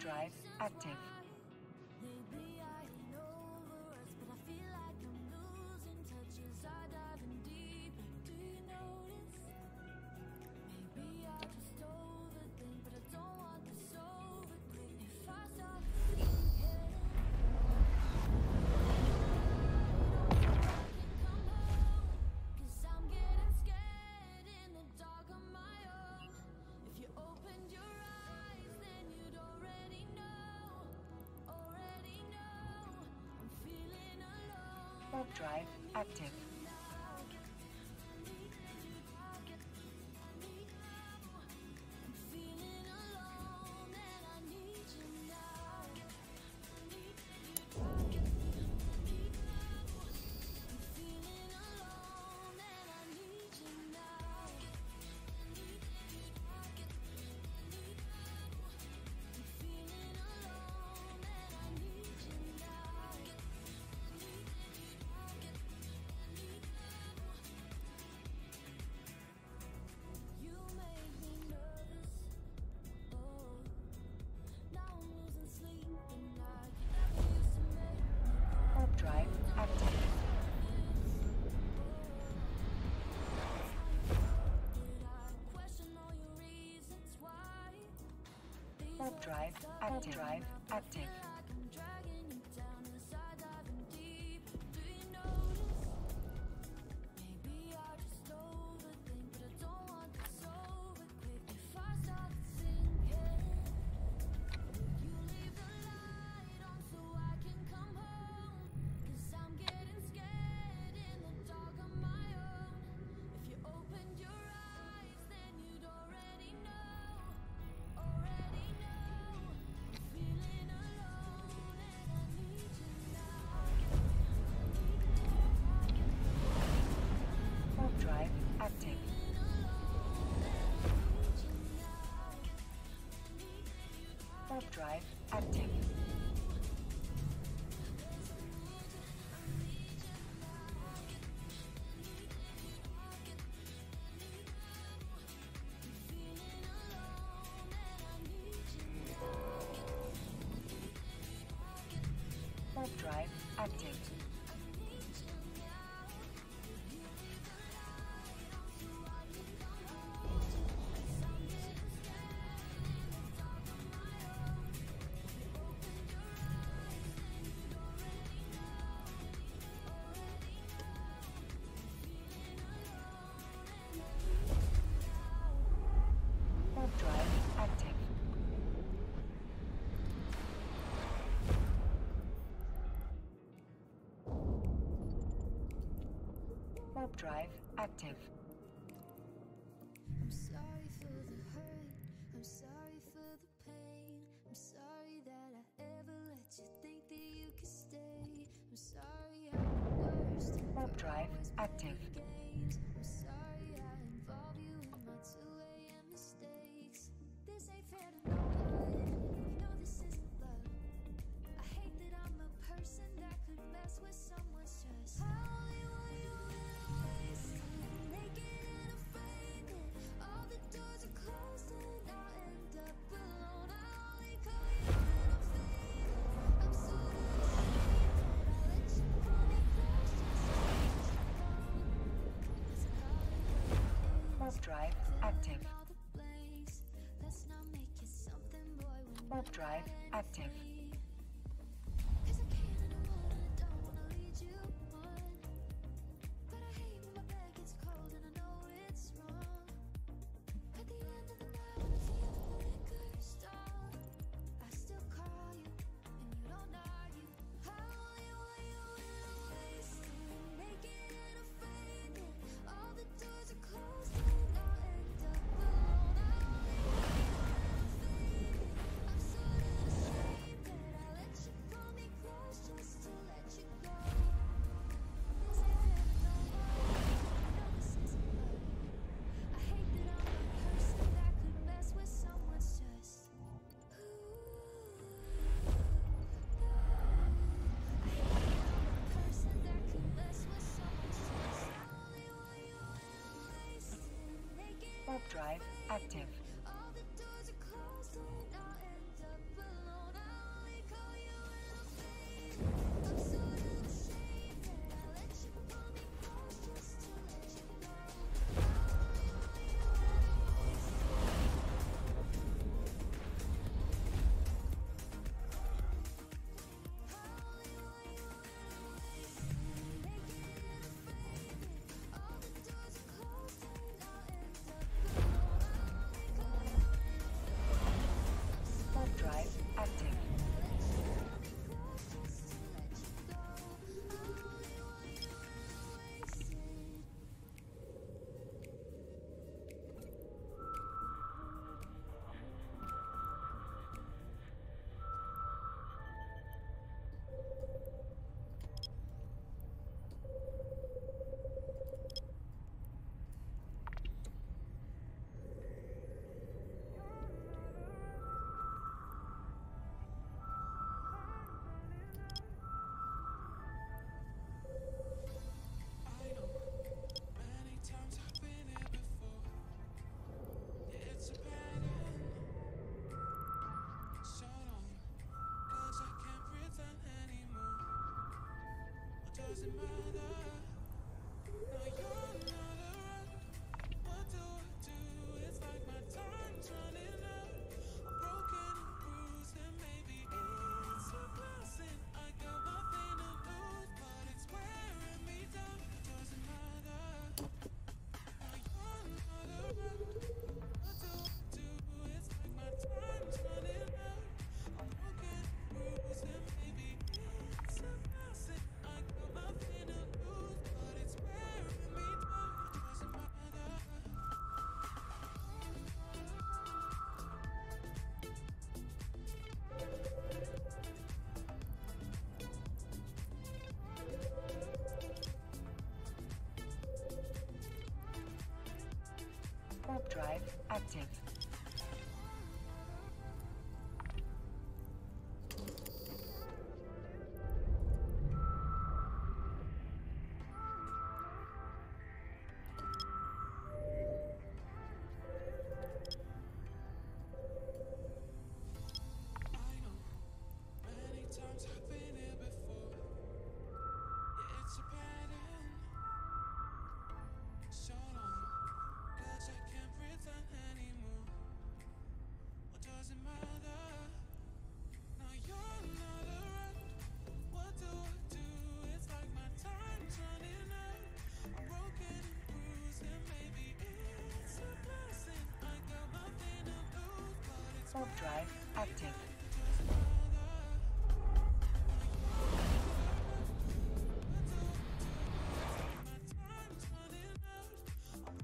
drive active. warp drive active. drive, active, drive, active. warp drive active. Warp drive active. Warp drive active. I'm sorry for the hurt. I'm sorry for the pain. I'm sorry that I ever let you think that you could stay. I'm sorry I'm worst. Warp drive active. Drive active. Warp drive active. warp drive active. drive active. doesn't matter. drive active. self-drive active.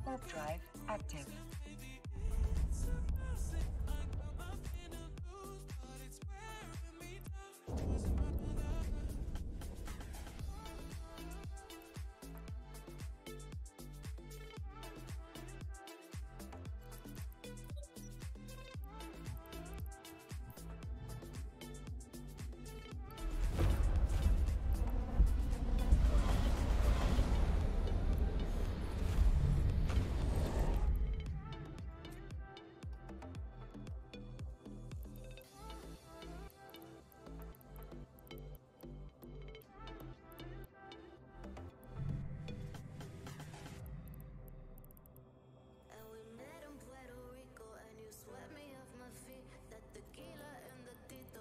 Self-drive active.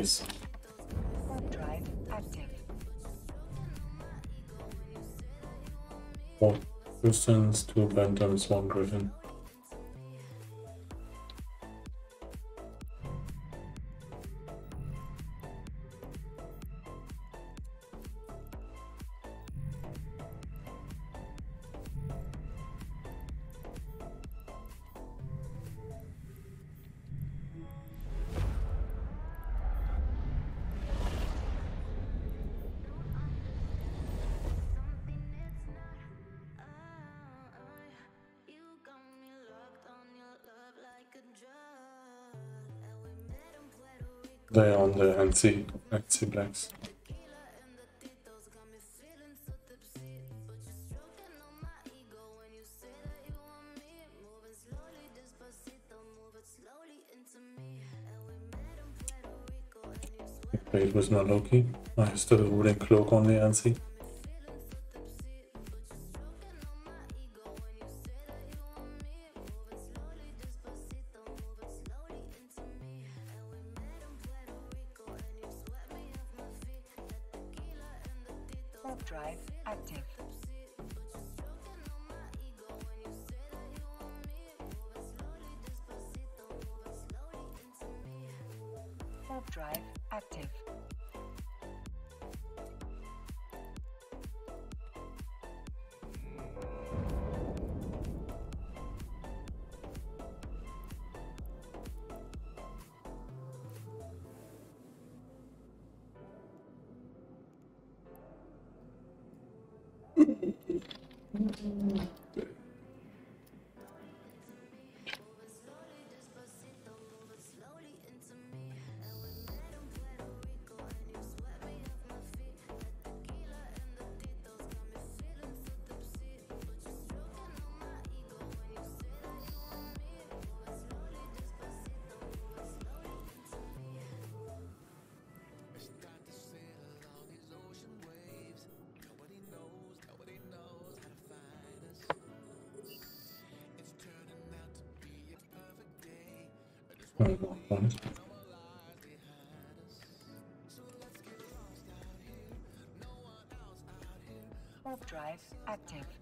genius. Four Pistons, two Bantams, one Griffin. play on the NC, NC Blacks. It was not Loki. I still a wooden cloak on the NC.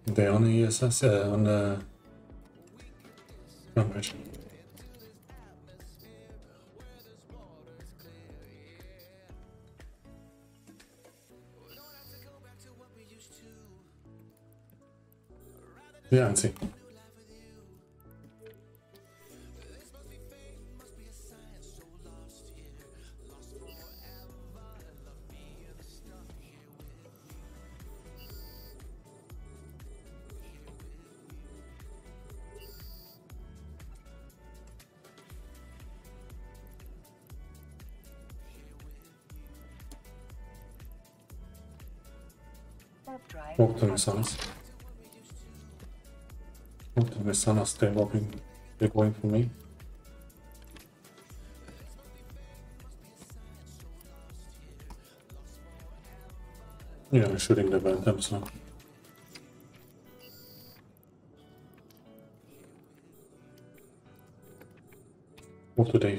They only use us uh, on the... Ground bridge. Yeah, I see. Missiles. Walk the missiles, they're walking, they're going for me. Yeah, I'm shooting the Bantam, so. What to Dave.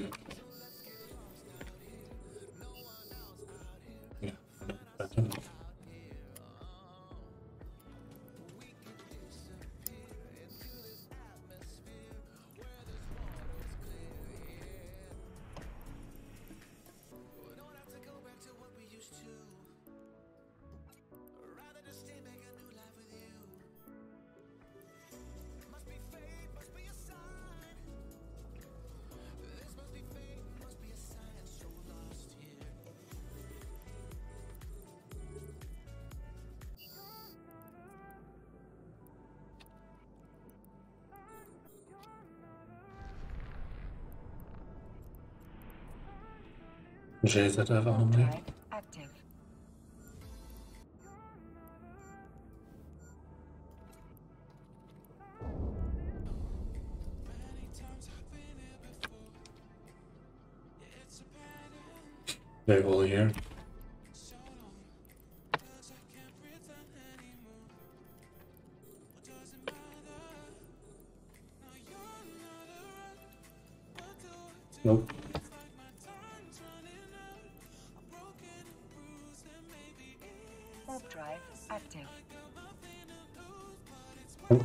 Einfach Warp nochmal. drive. They're all here.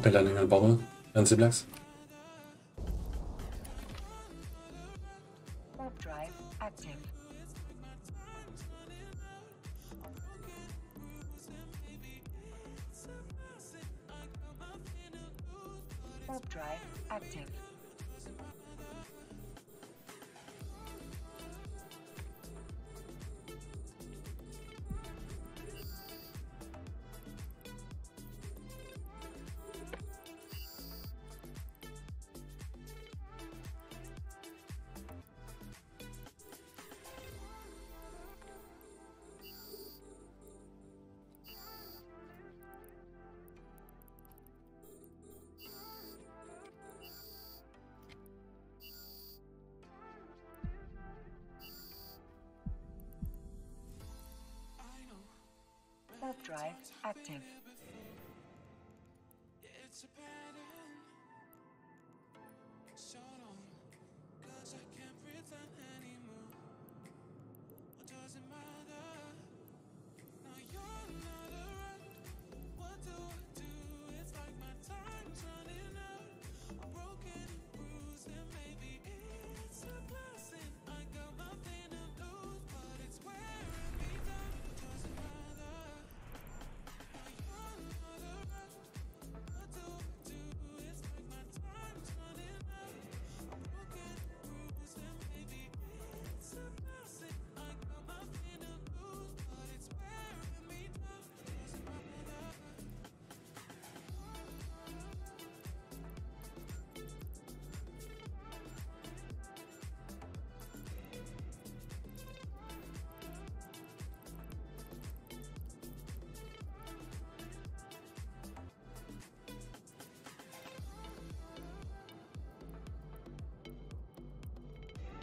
Oh, they're landing on bubble. And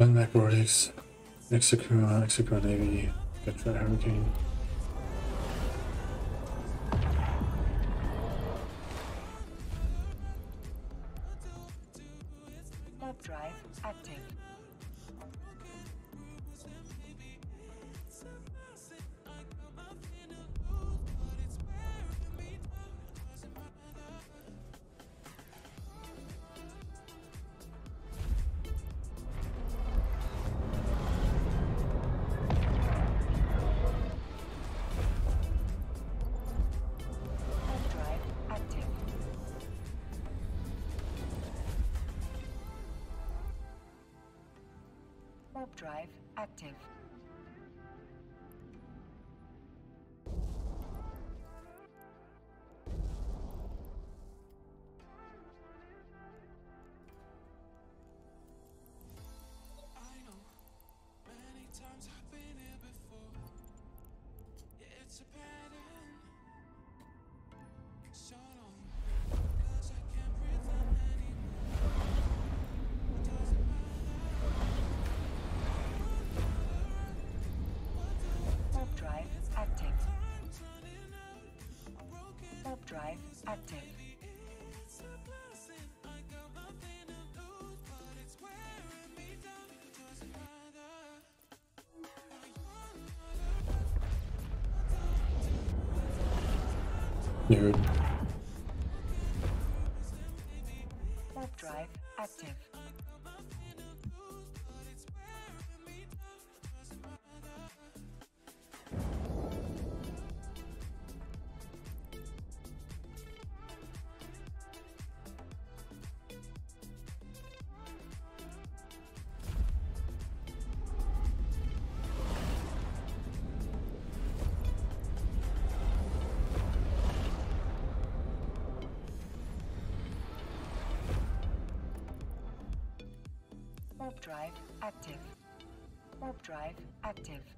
Spend back Vortex, Execute, uh, Navy, Catch Hurricane. active. Warp drive active.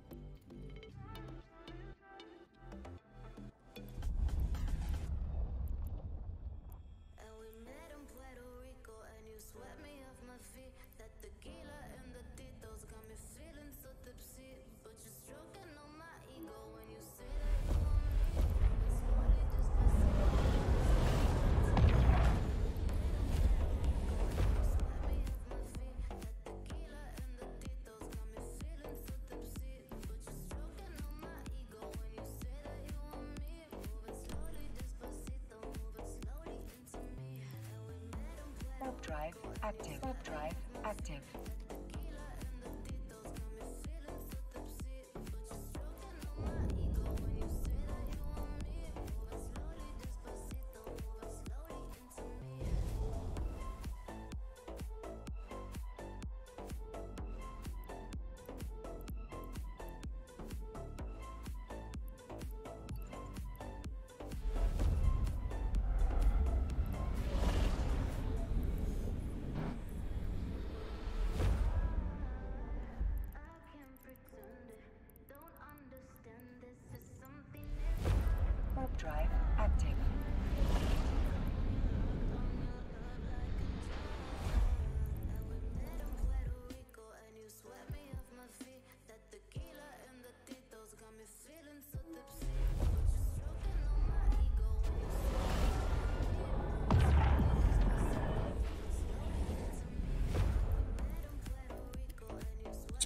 drive active. Drive active.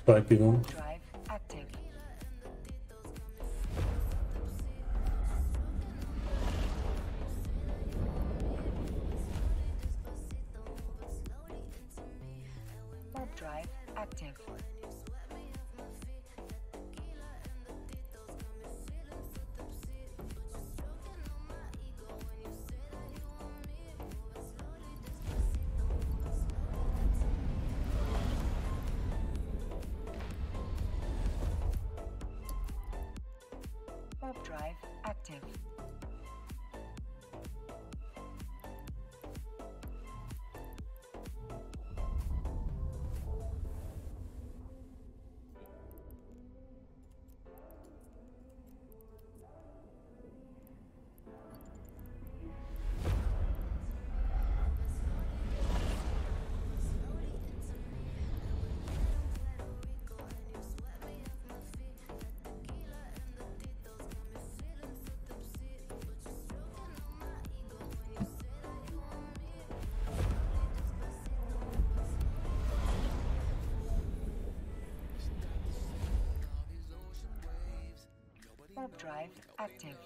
Spike gegangen. active.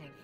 effective.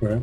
Right.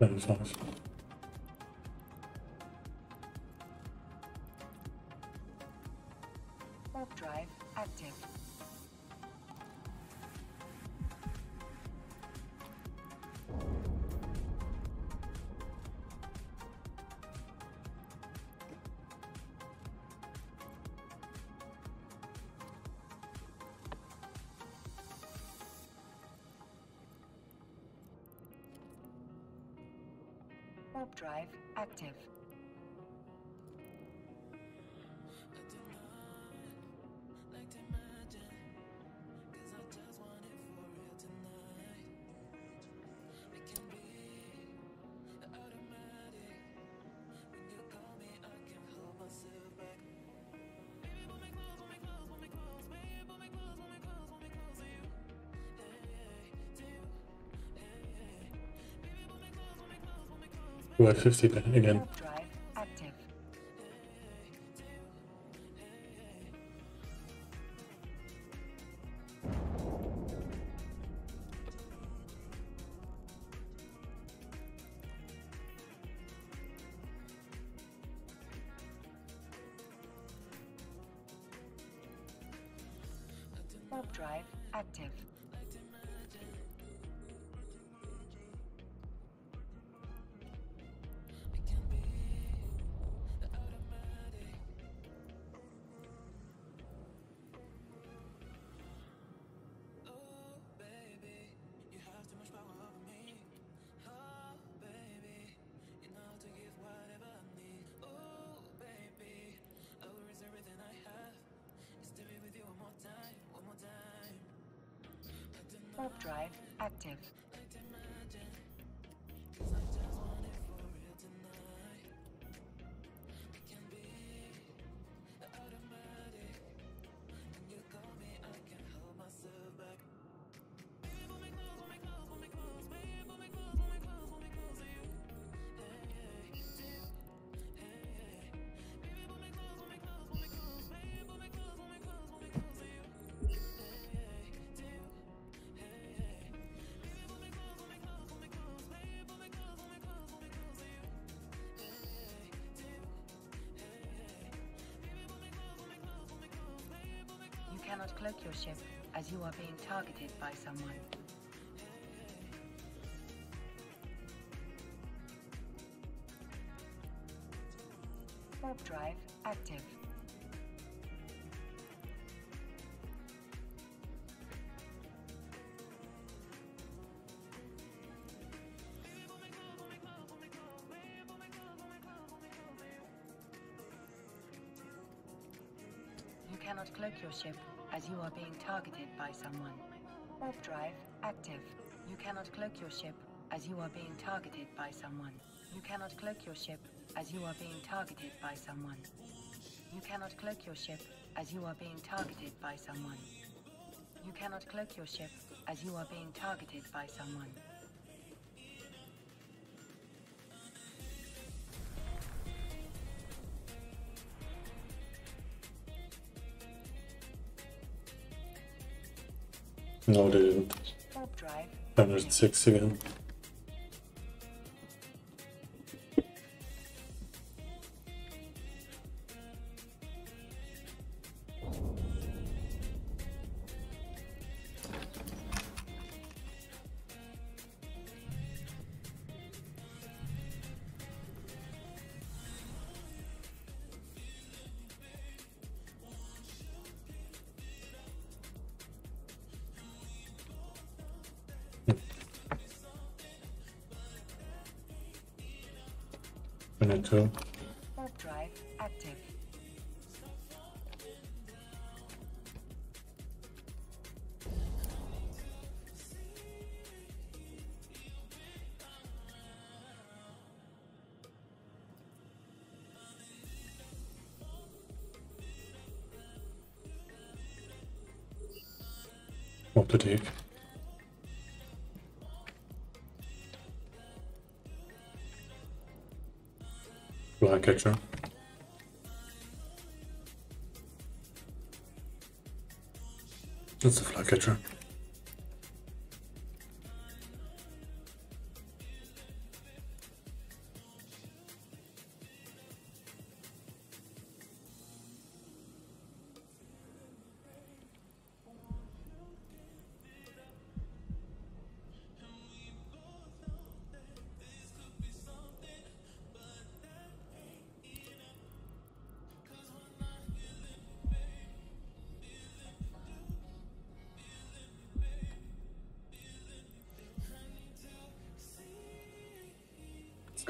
25. Warp drive active. Warp drive active. We're at 50 then again. Cannot cloak your ship as you are being targeted by someone. Warp drive active. You cannot cloak your ship as you are being targeted by someone. Warp drive active. You cannot cloak your ship as you are being targeted by someone. You cannot cloak your ship as you are being targeted by someone. You cannot cloak your ship as you are being targeted by someone. You cannot cloak your ship as you are being targeted by someone. No, they didn't. Drive 106 again. Take? Flycatcher. That's a flycatcher.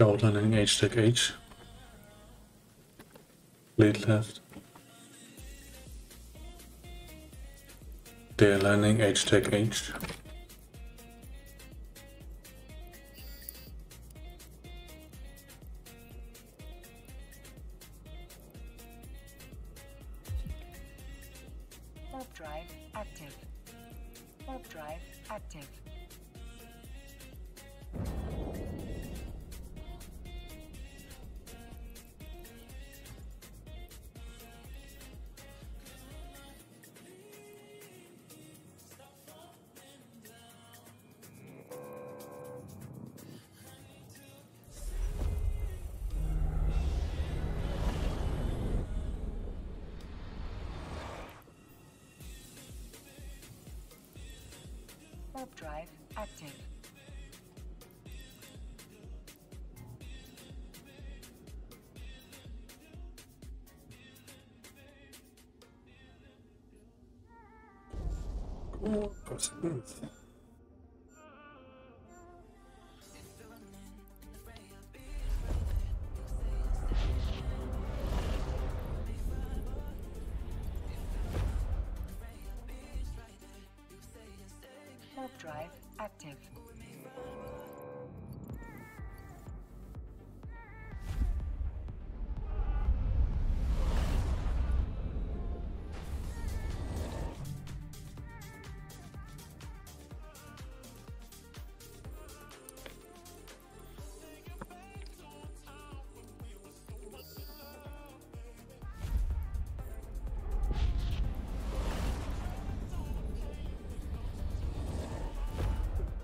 Scout landing H tech H. Lead left. They're landing H tech H.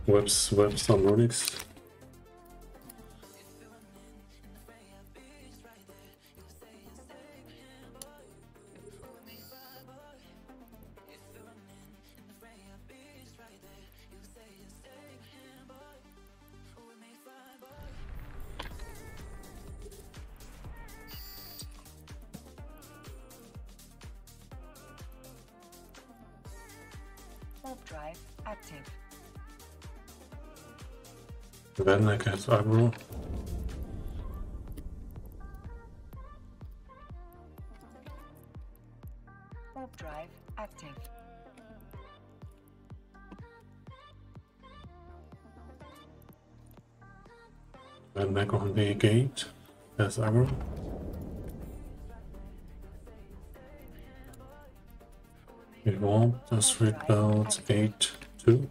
Webs, webs on Runix. Redneck has aggro. Warp drive active. Redneck on the gate has aggro. We want the street belt 8 2.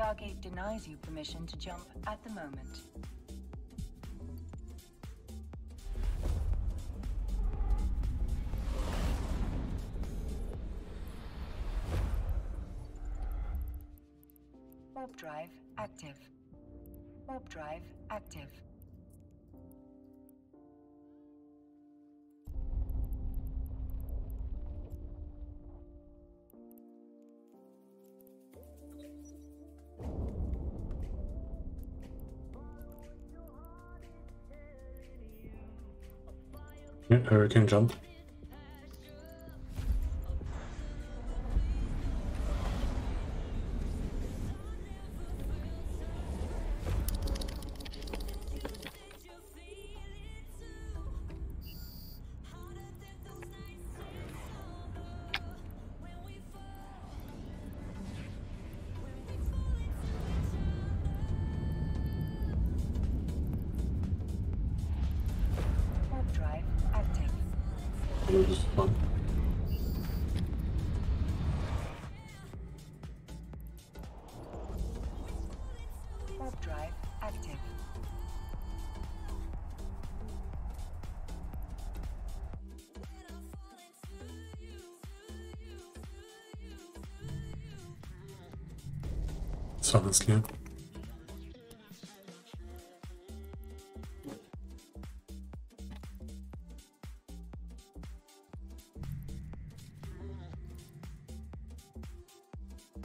Stargate denies you permission to jump at the moment. Warp drive active. Warp drive active. Hurricane jump.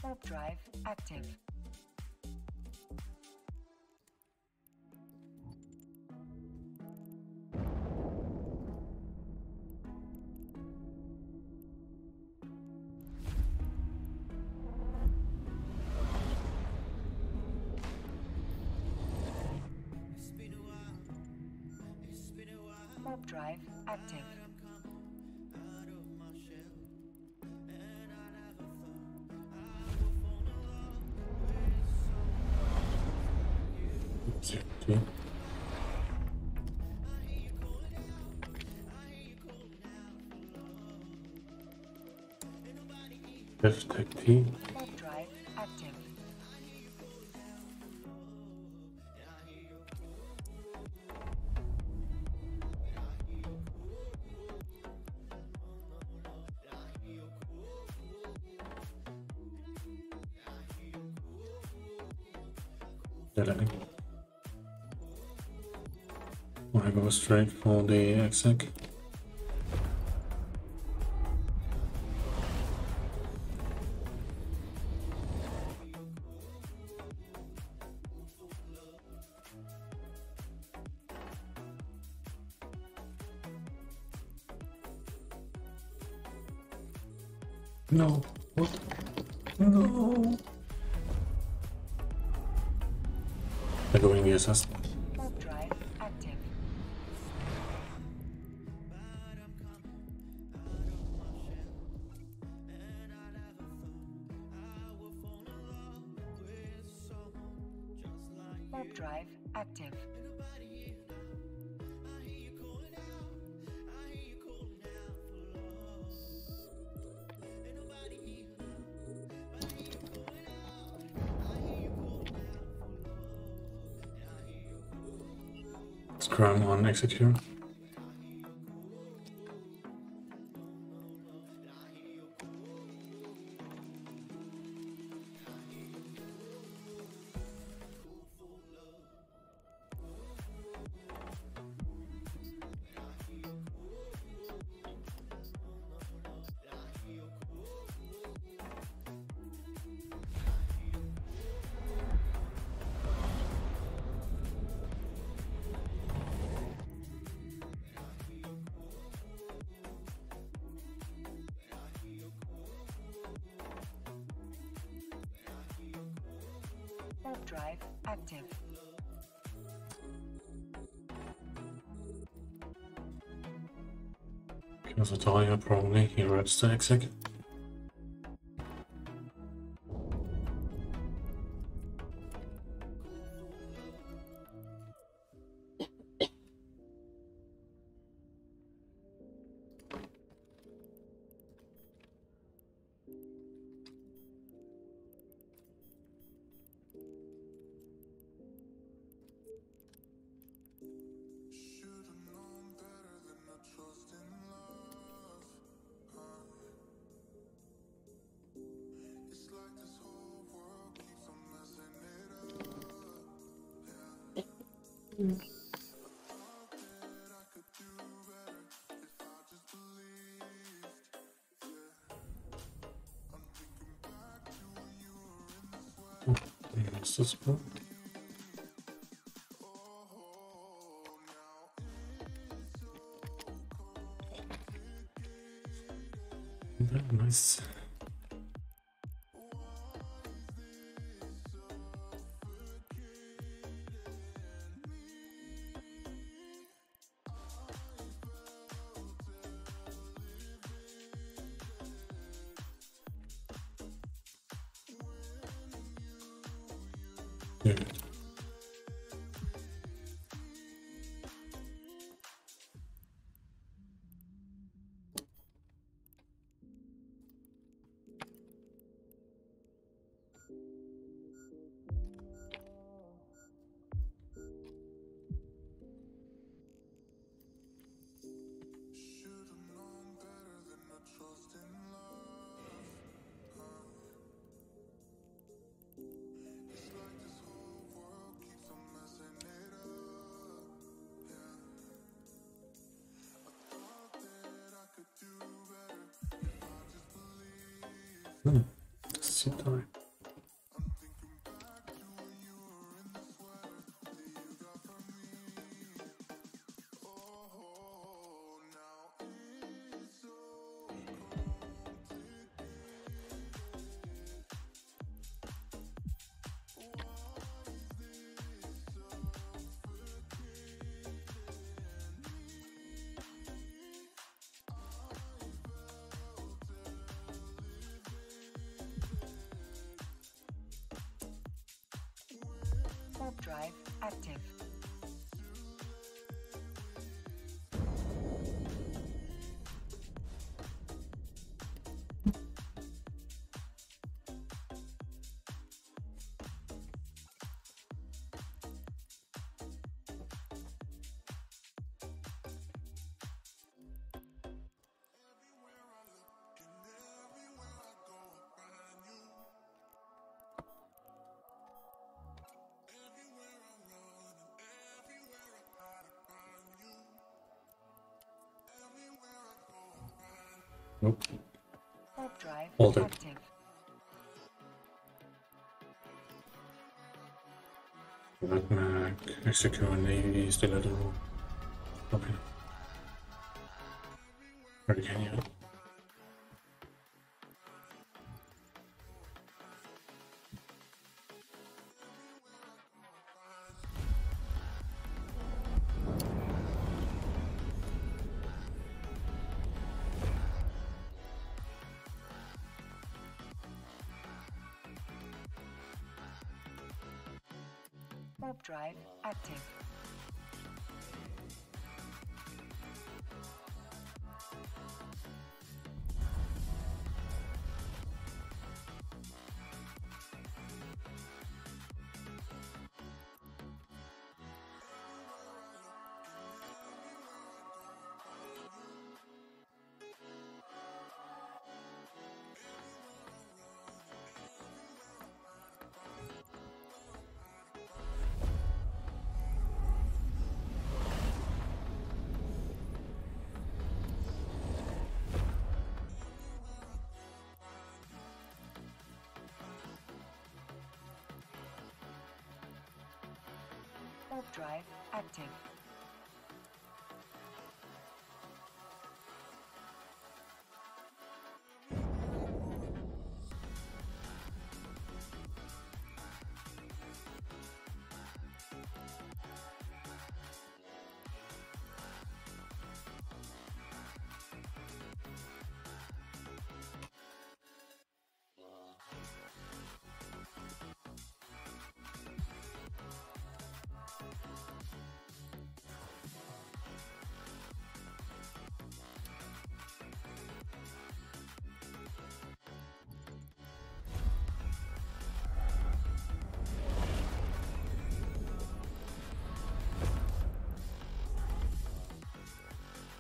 Warp drive active. Drive active. Safety. Left tech Straight for the exec. Warp drive active. Scram on execute. Warp probably. He reps the exec. this book. Yeah. C'est pareil. Drive active. Nope. Hold it. Nutmeg, Mexico and Navy, still at all. Okay. Hurricane. acting.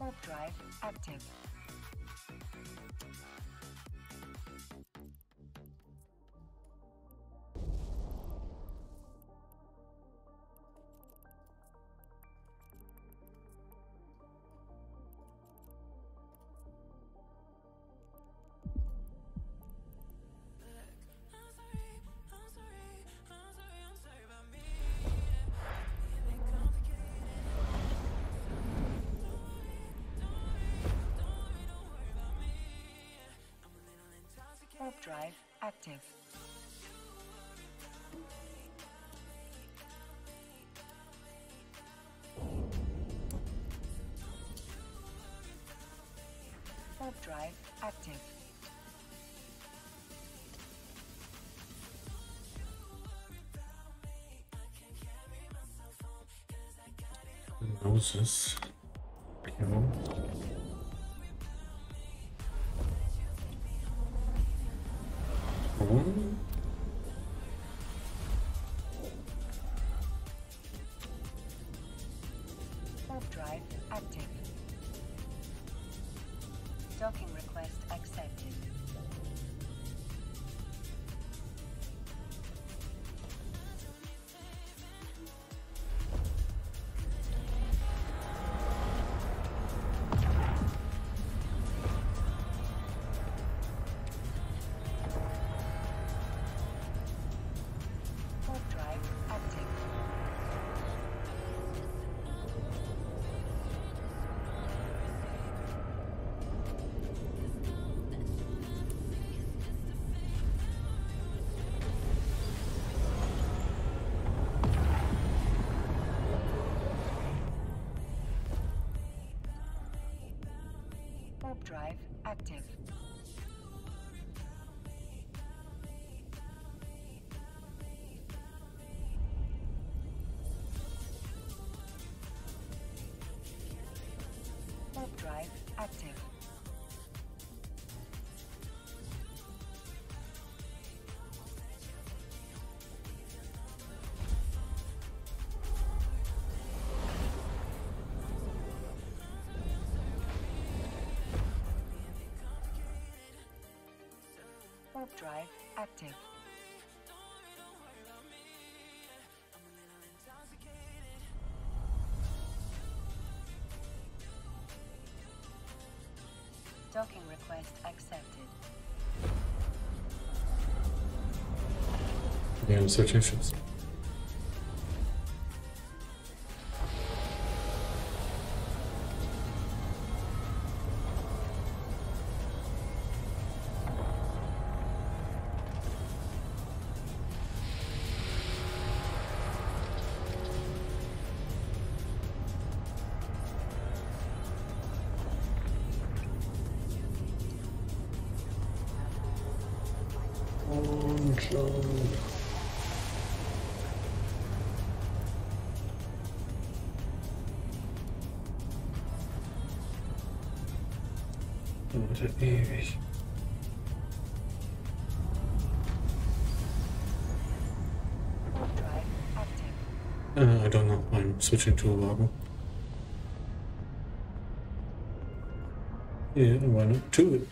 Warp Drive active. Warp drive active. Warp drive active. Noses. Kill. Drive active. Warp drive active. Docking request accepted. Yeah, I'm. Switching to Vago. Yeah, why not? Do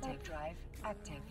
Active drive active.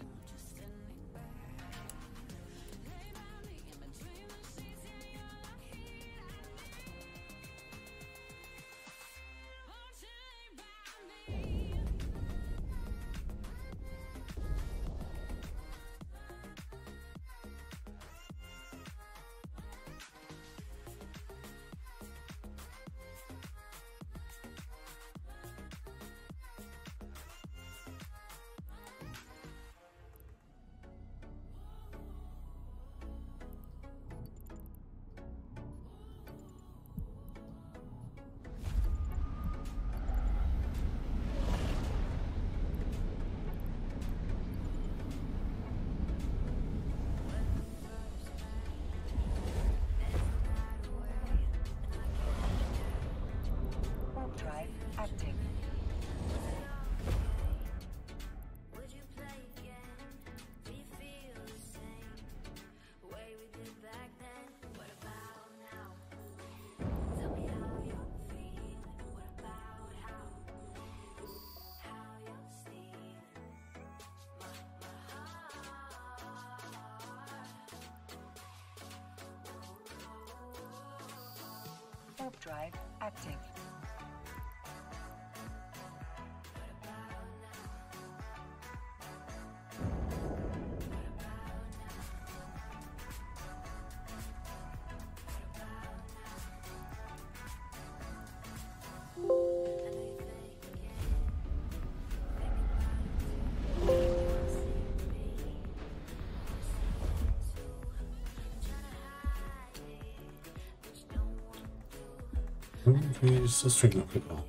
warp drive active. Who is the stream people?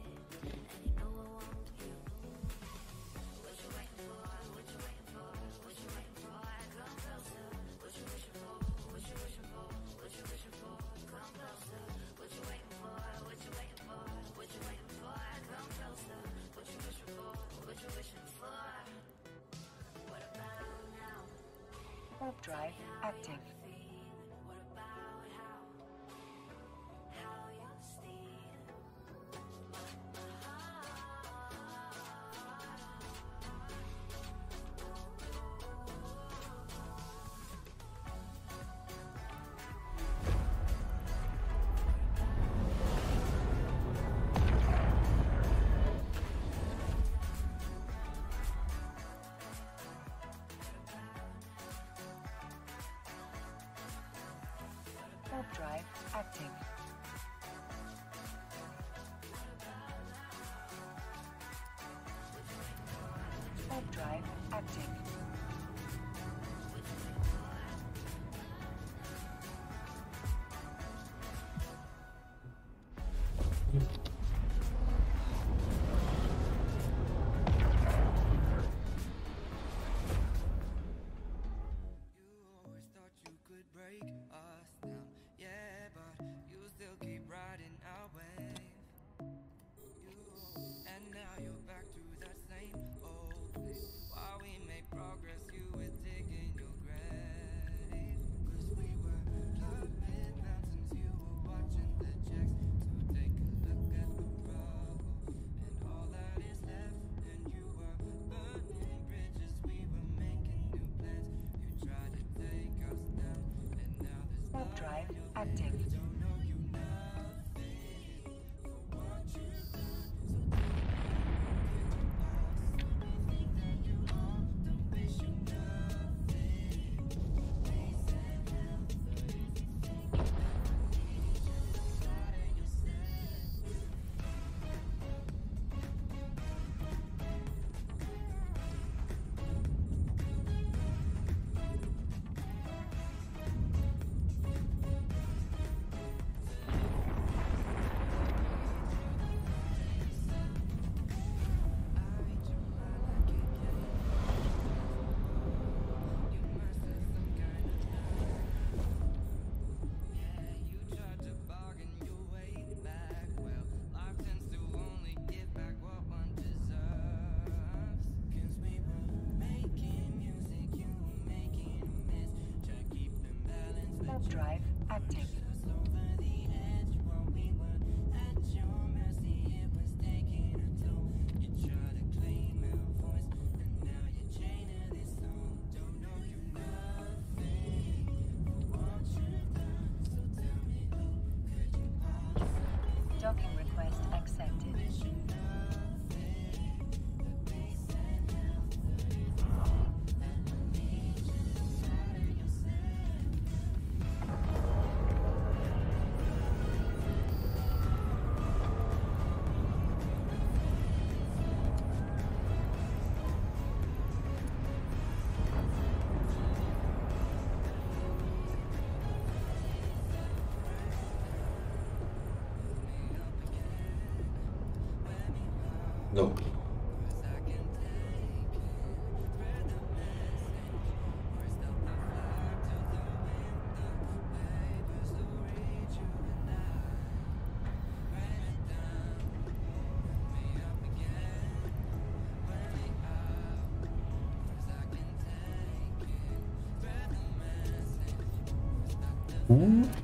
Hmm?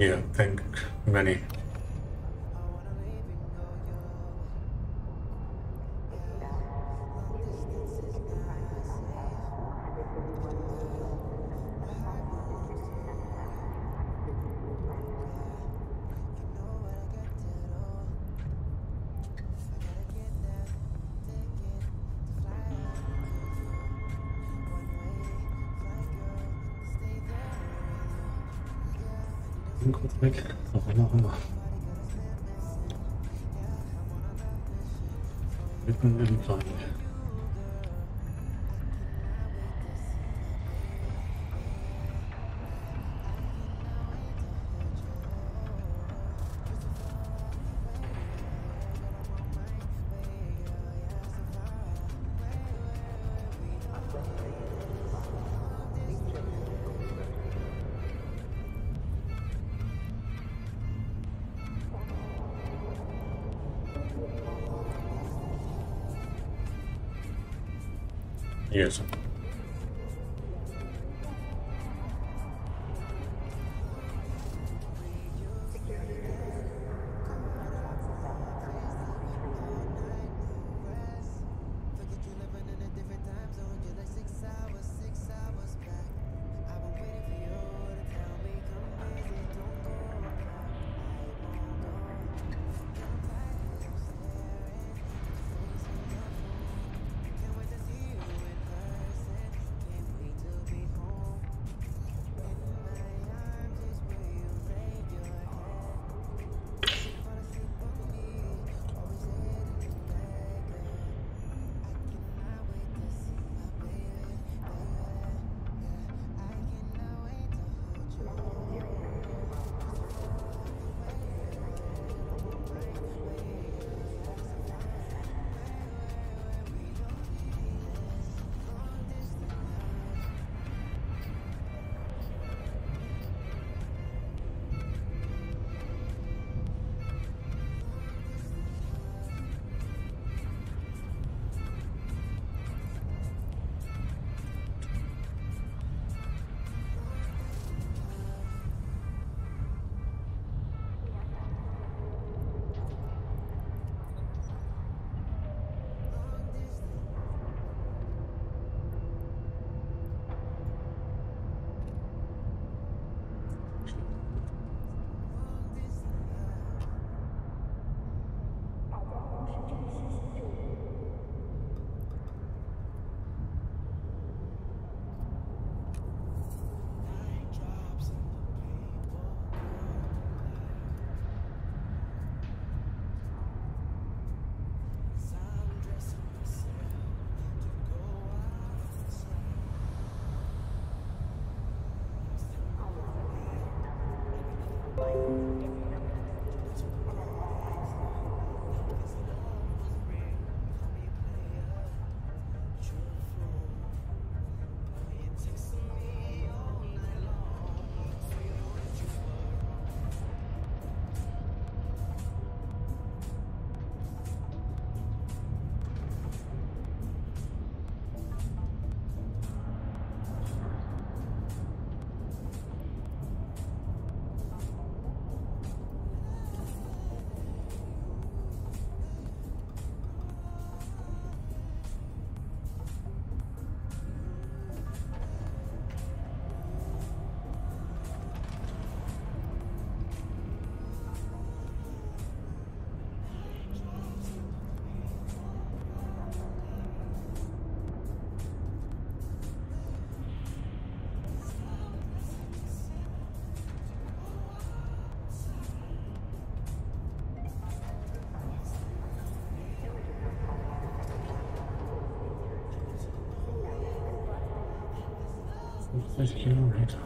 Yeah, thank many. Kurz Yes. Kilometer? Warp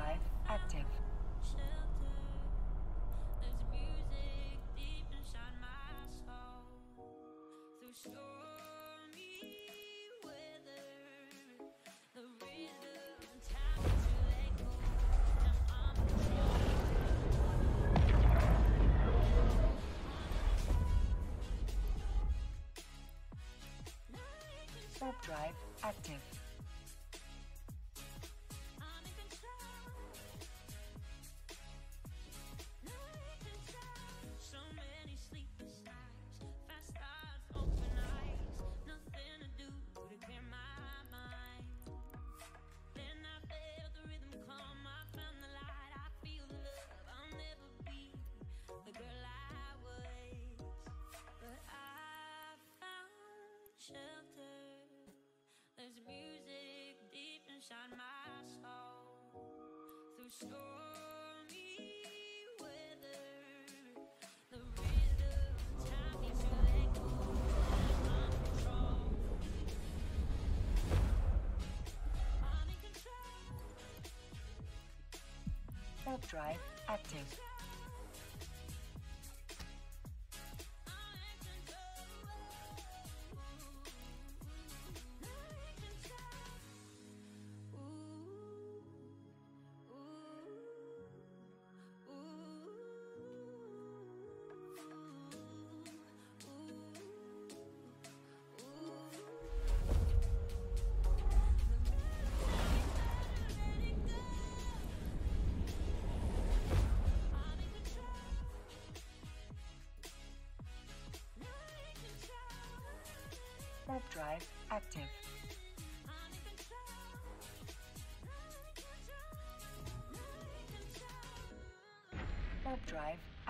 drive active. Drive active. Inside my soul. Through stormy weather, the rhythm time needs to let go. I'm in control. I'm in control. Warp drive active.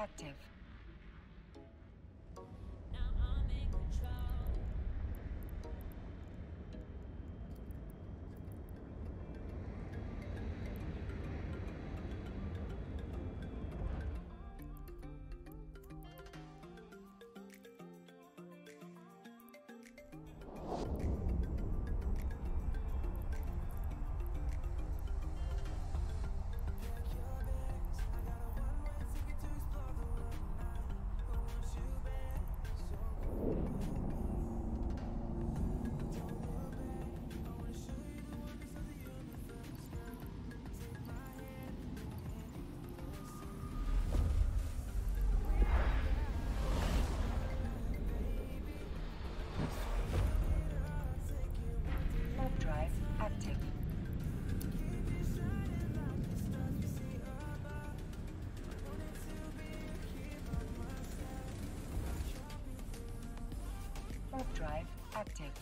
Active. Drive active.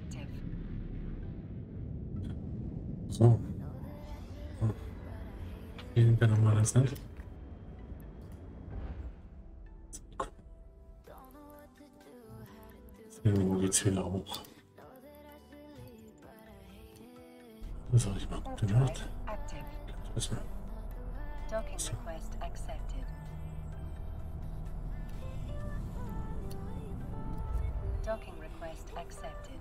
active. So. Oh. Hier sind ja nochmal das nicht. Irgendwo geht's wieder hoch. Das sag ich mal gute Nacht. Tschüss. So. Docking request accepted.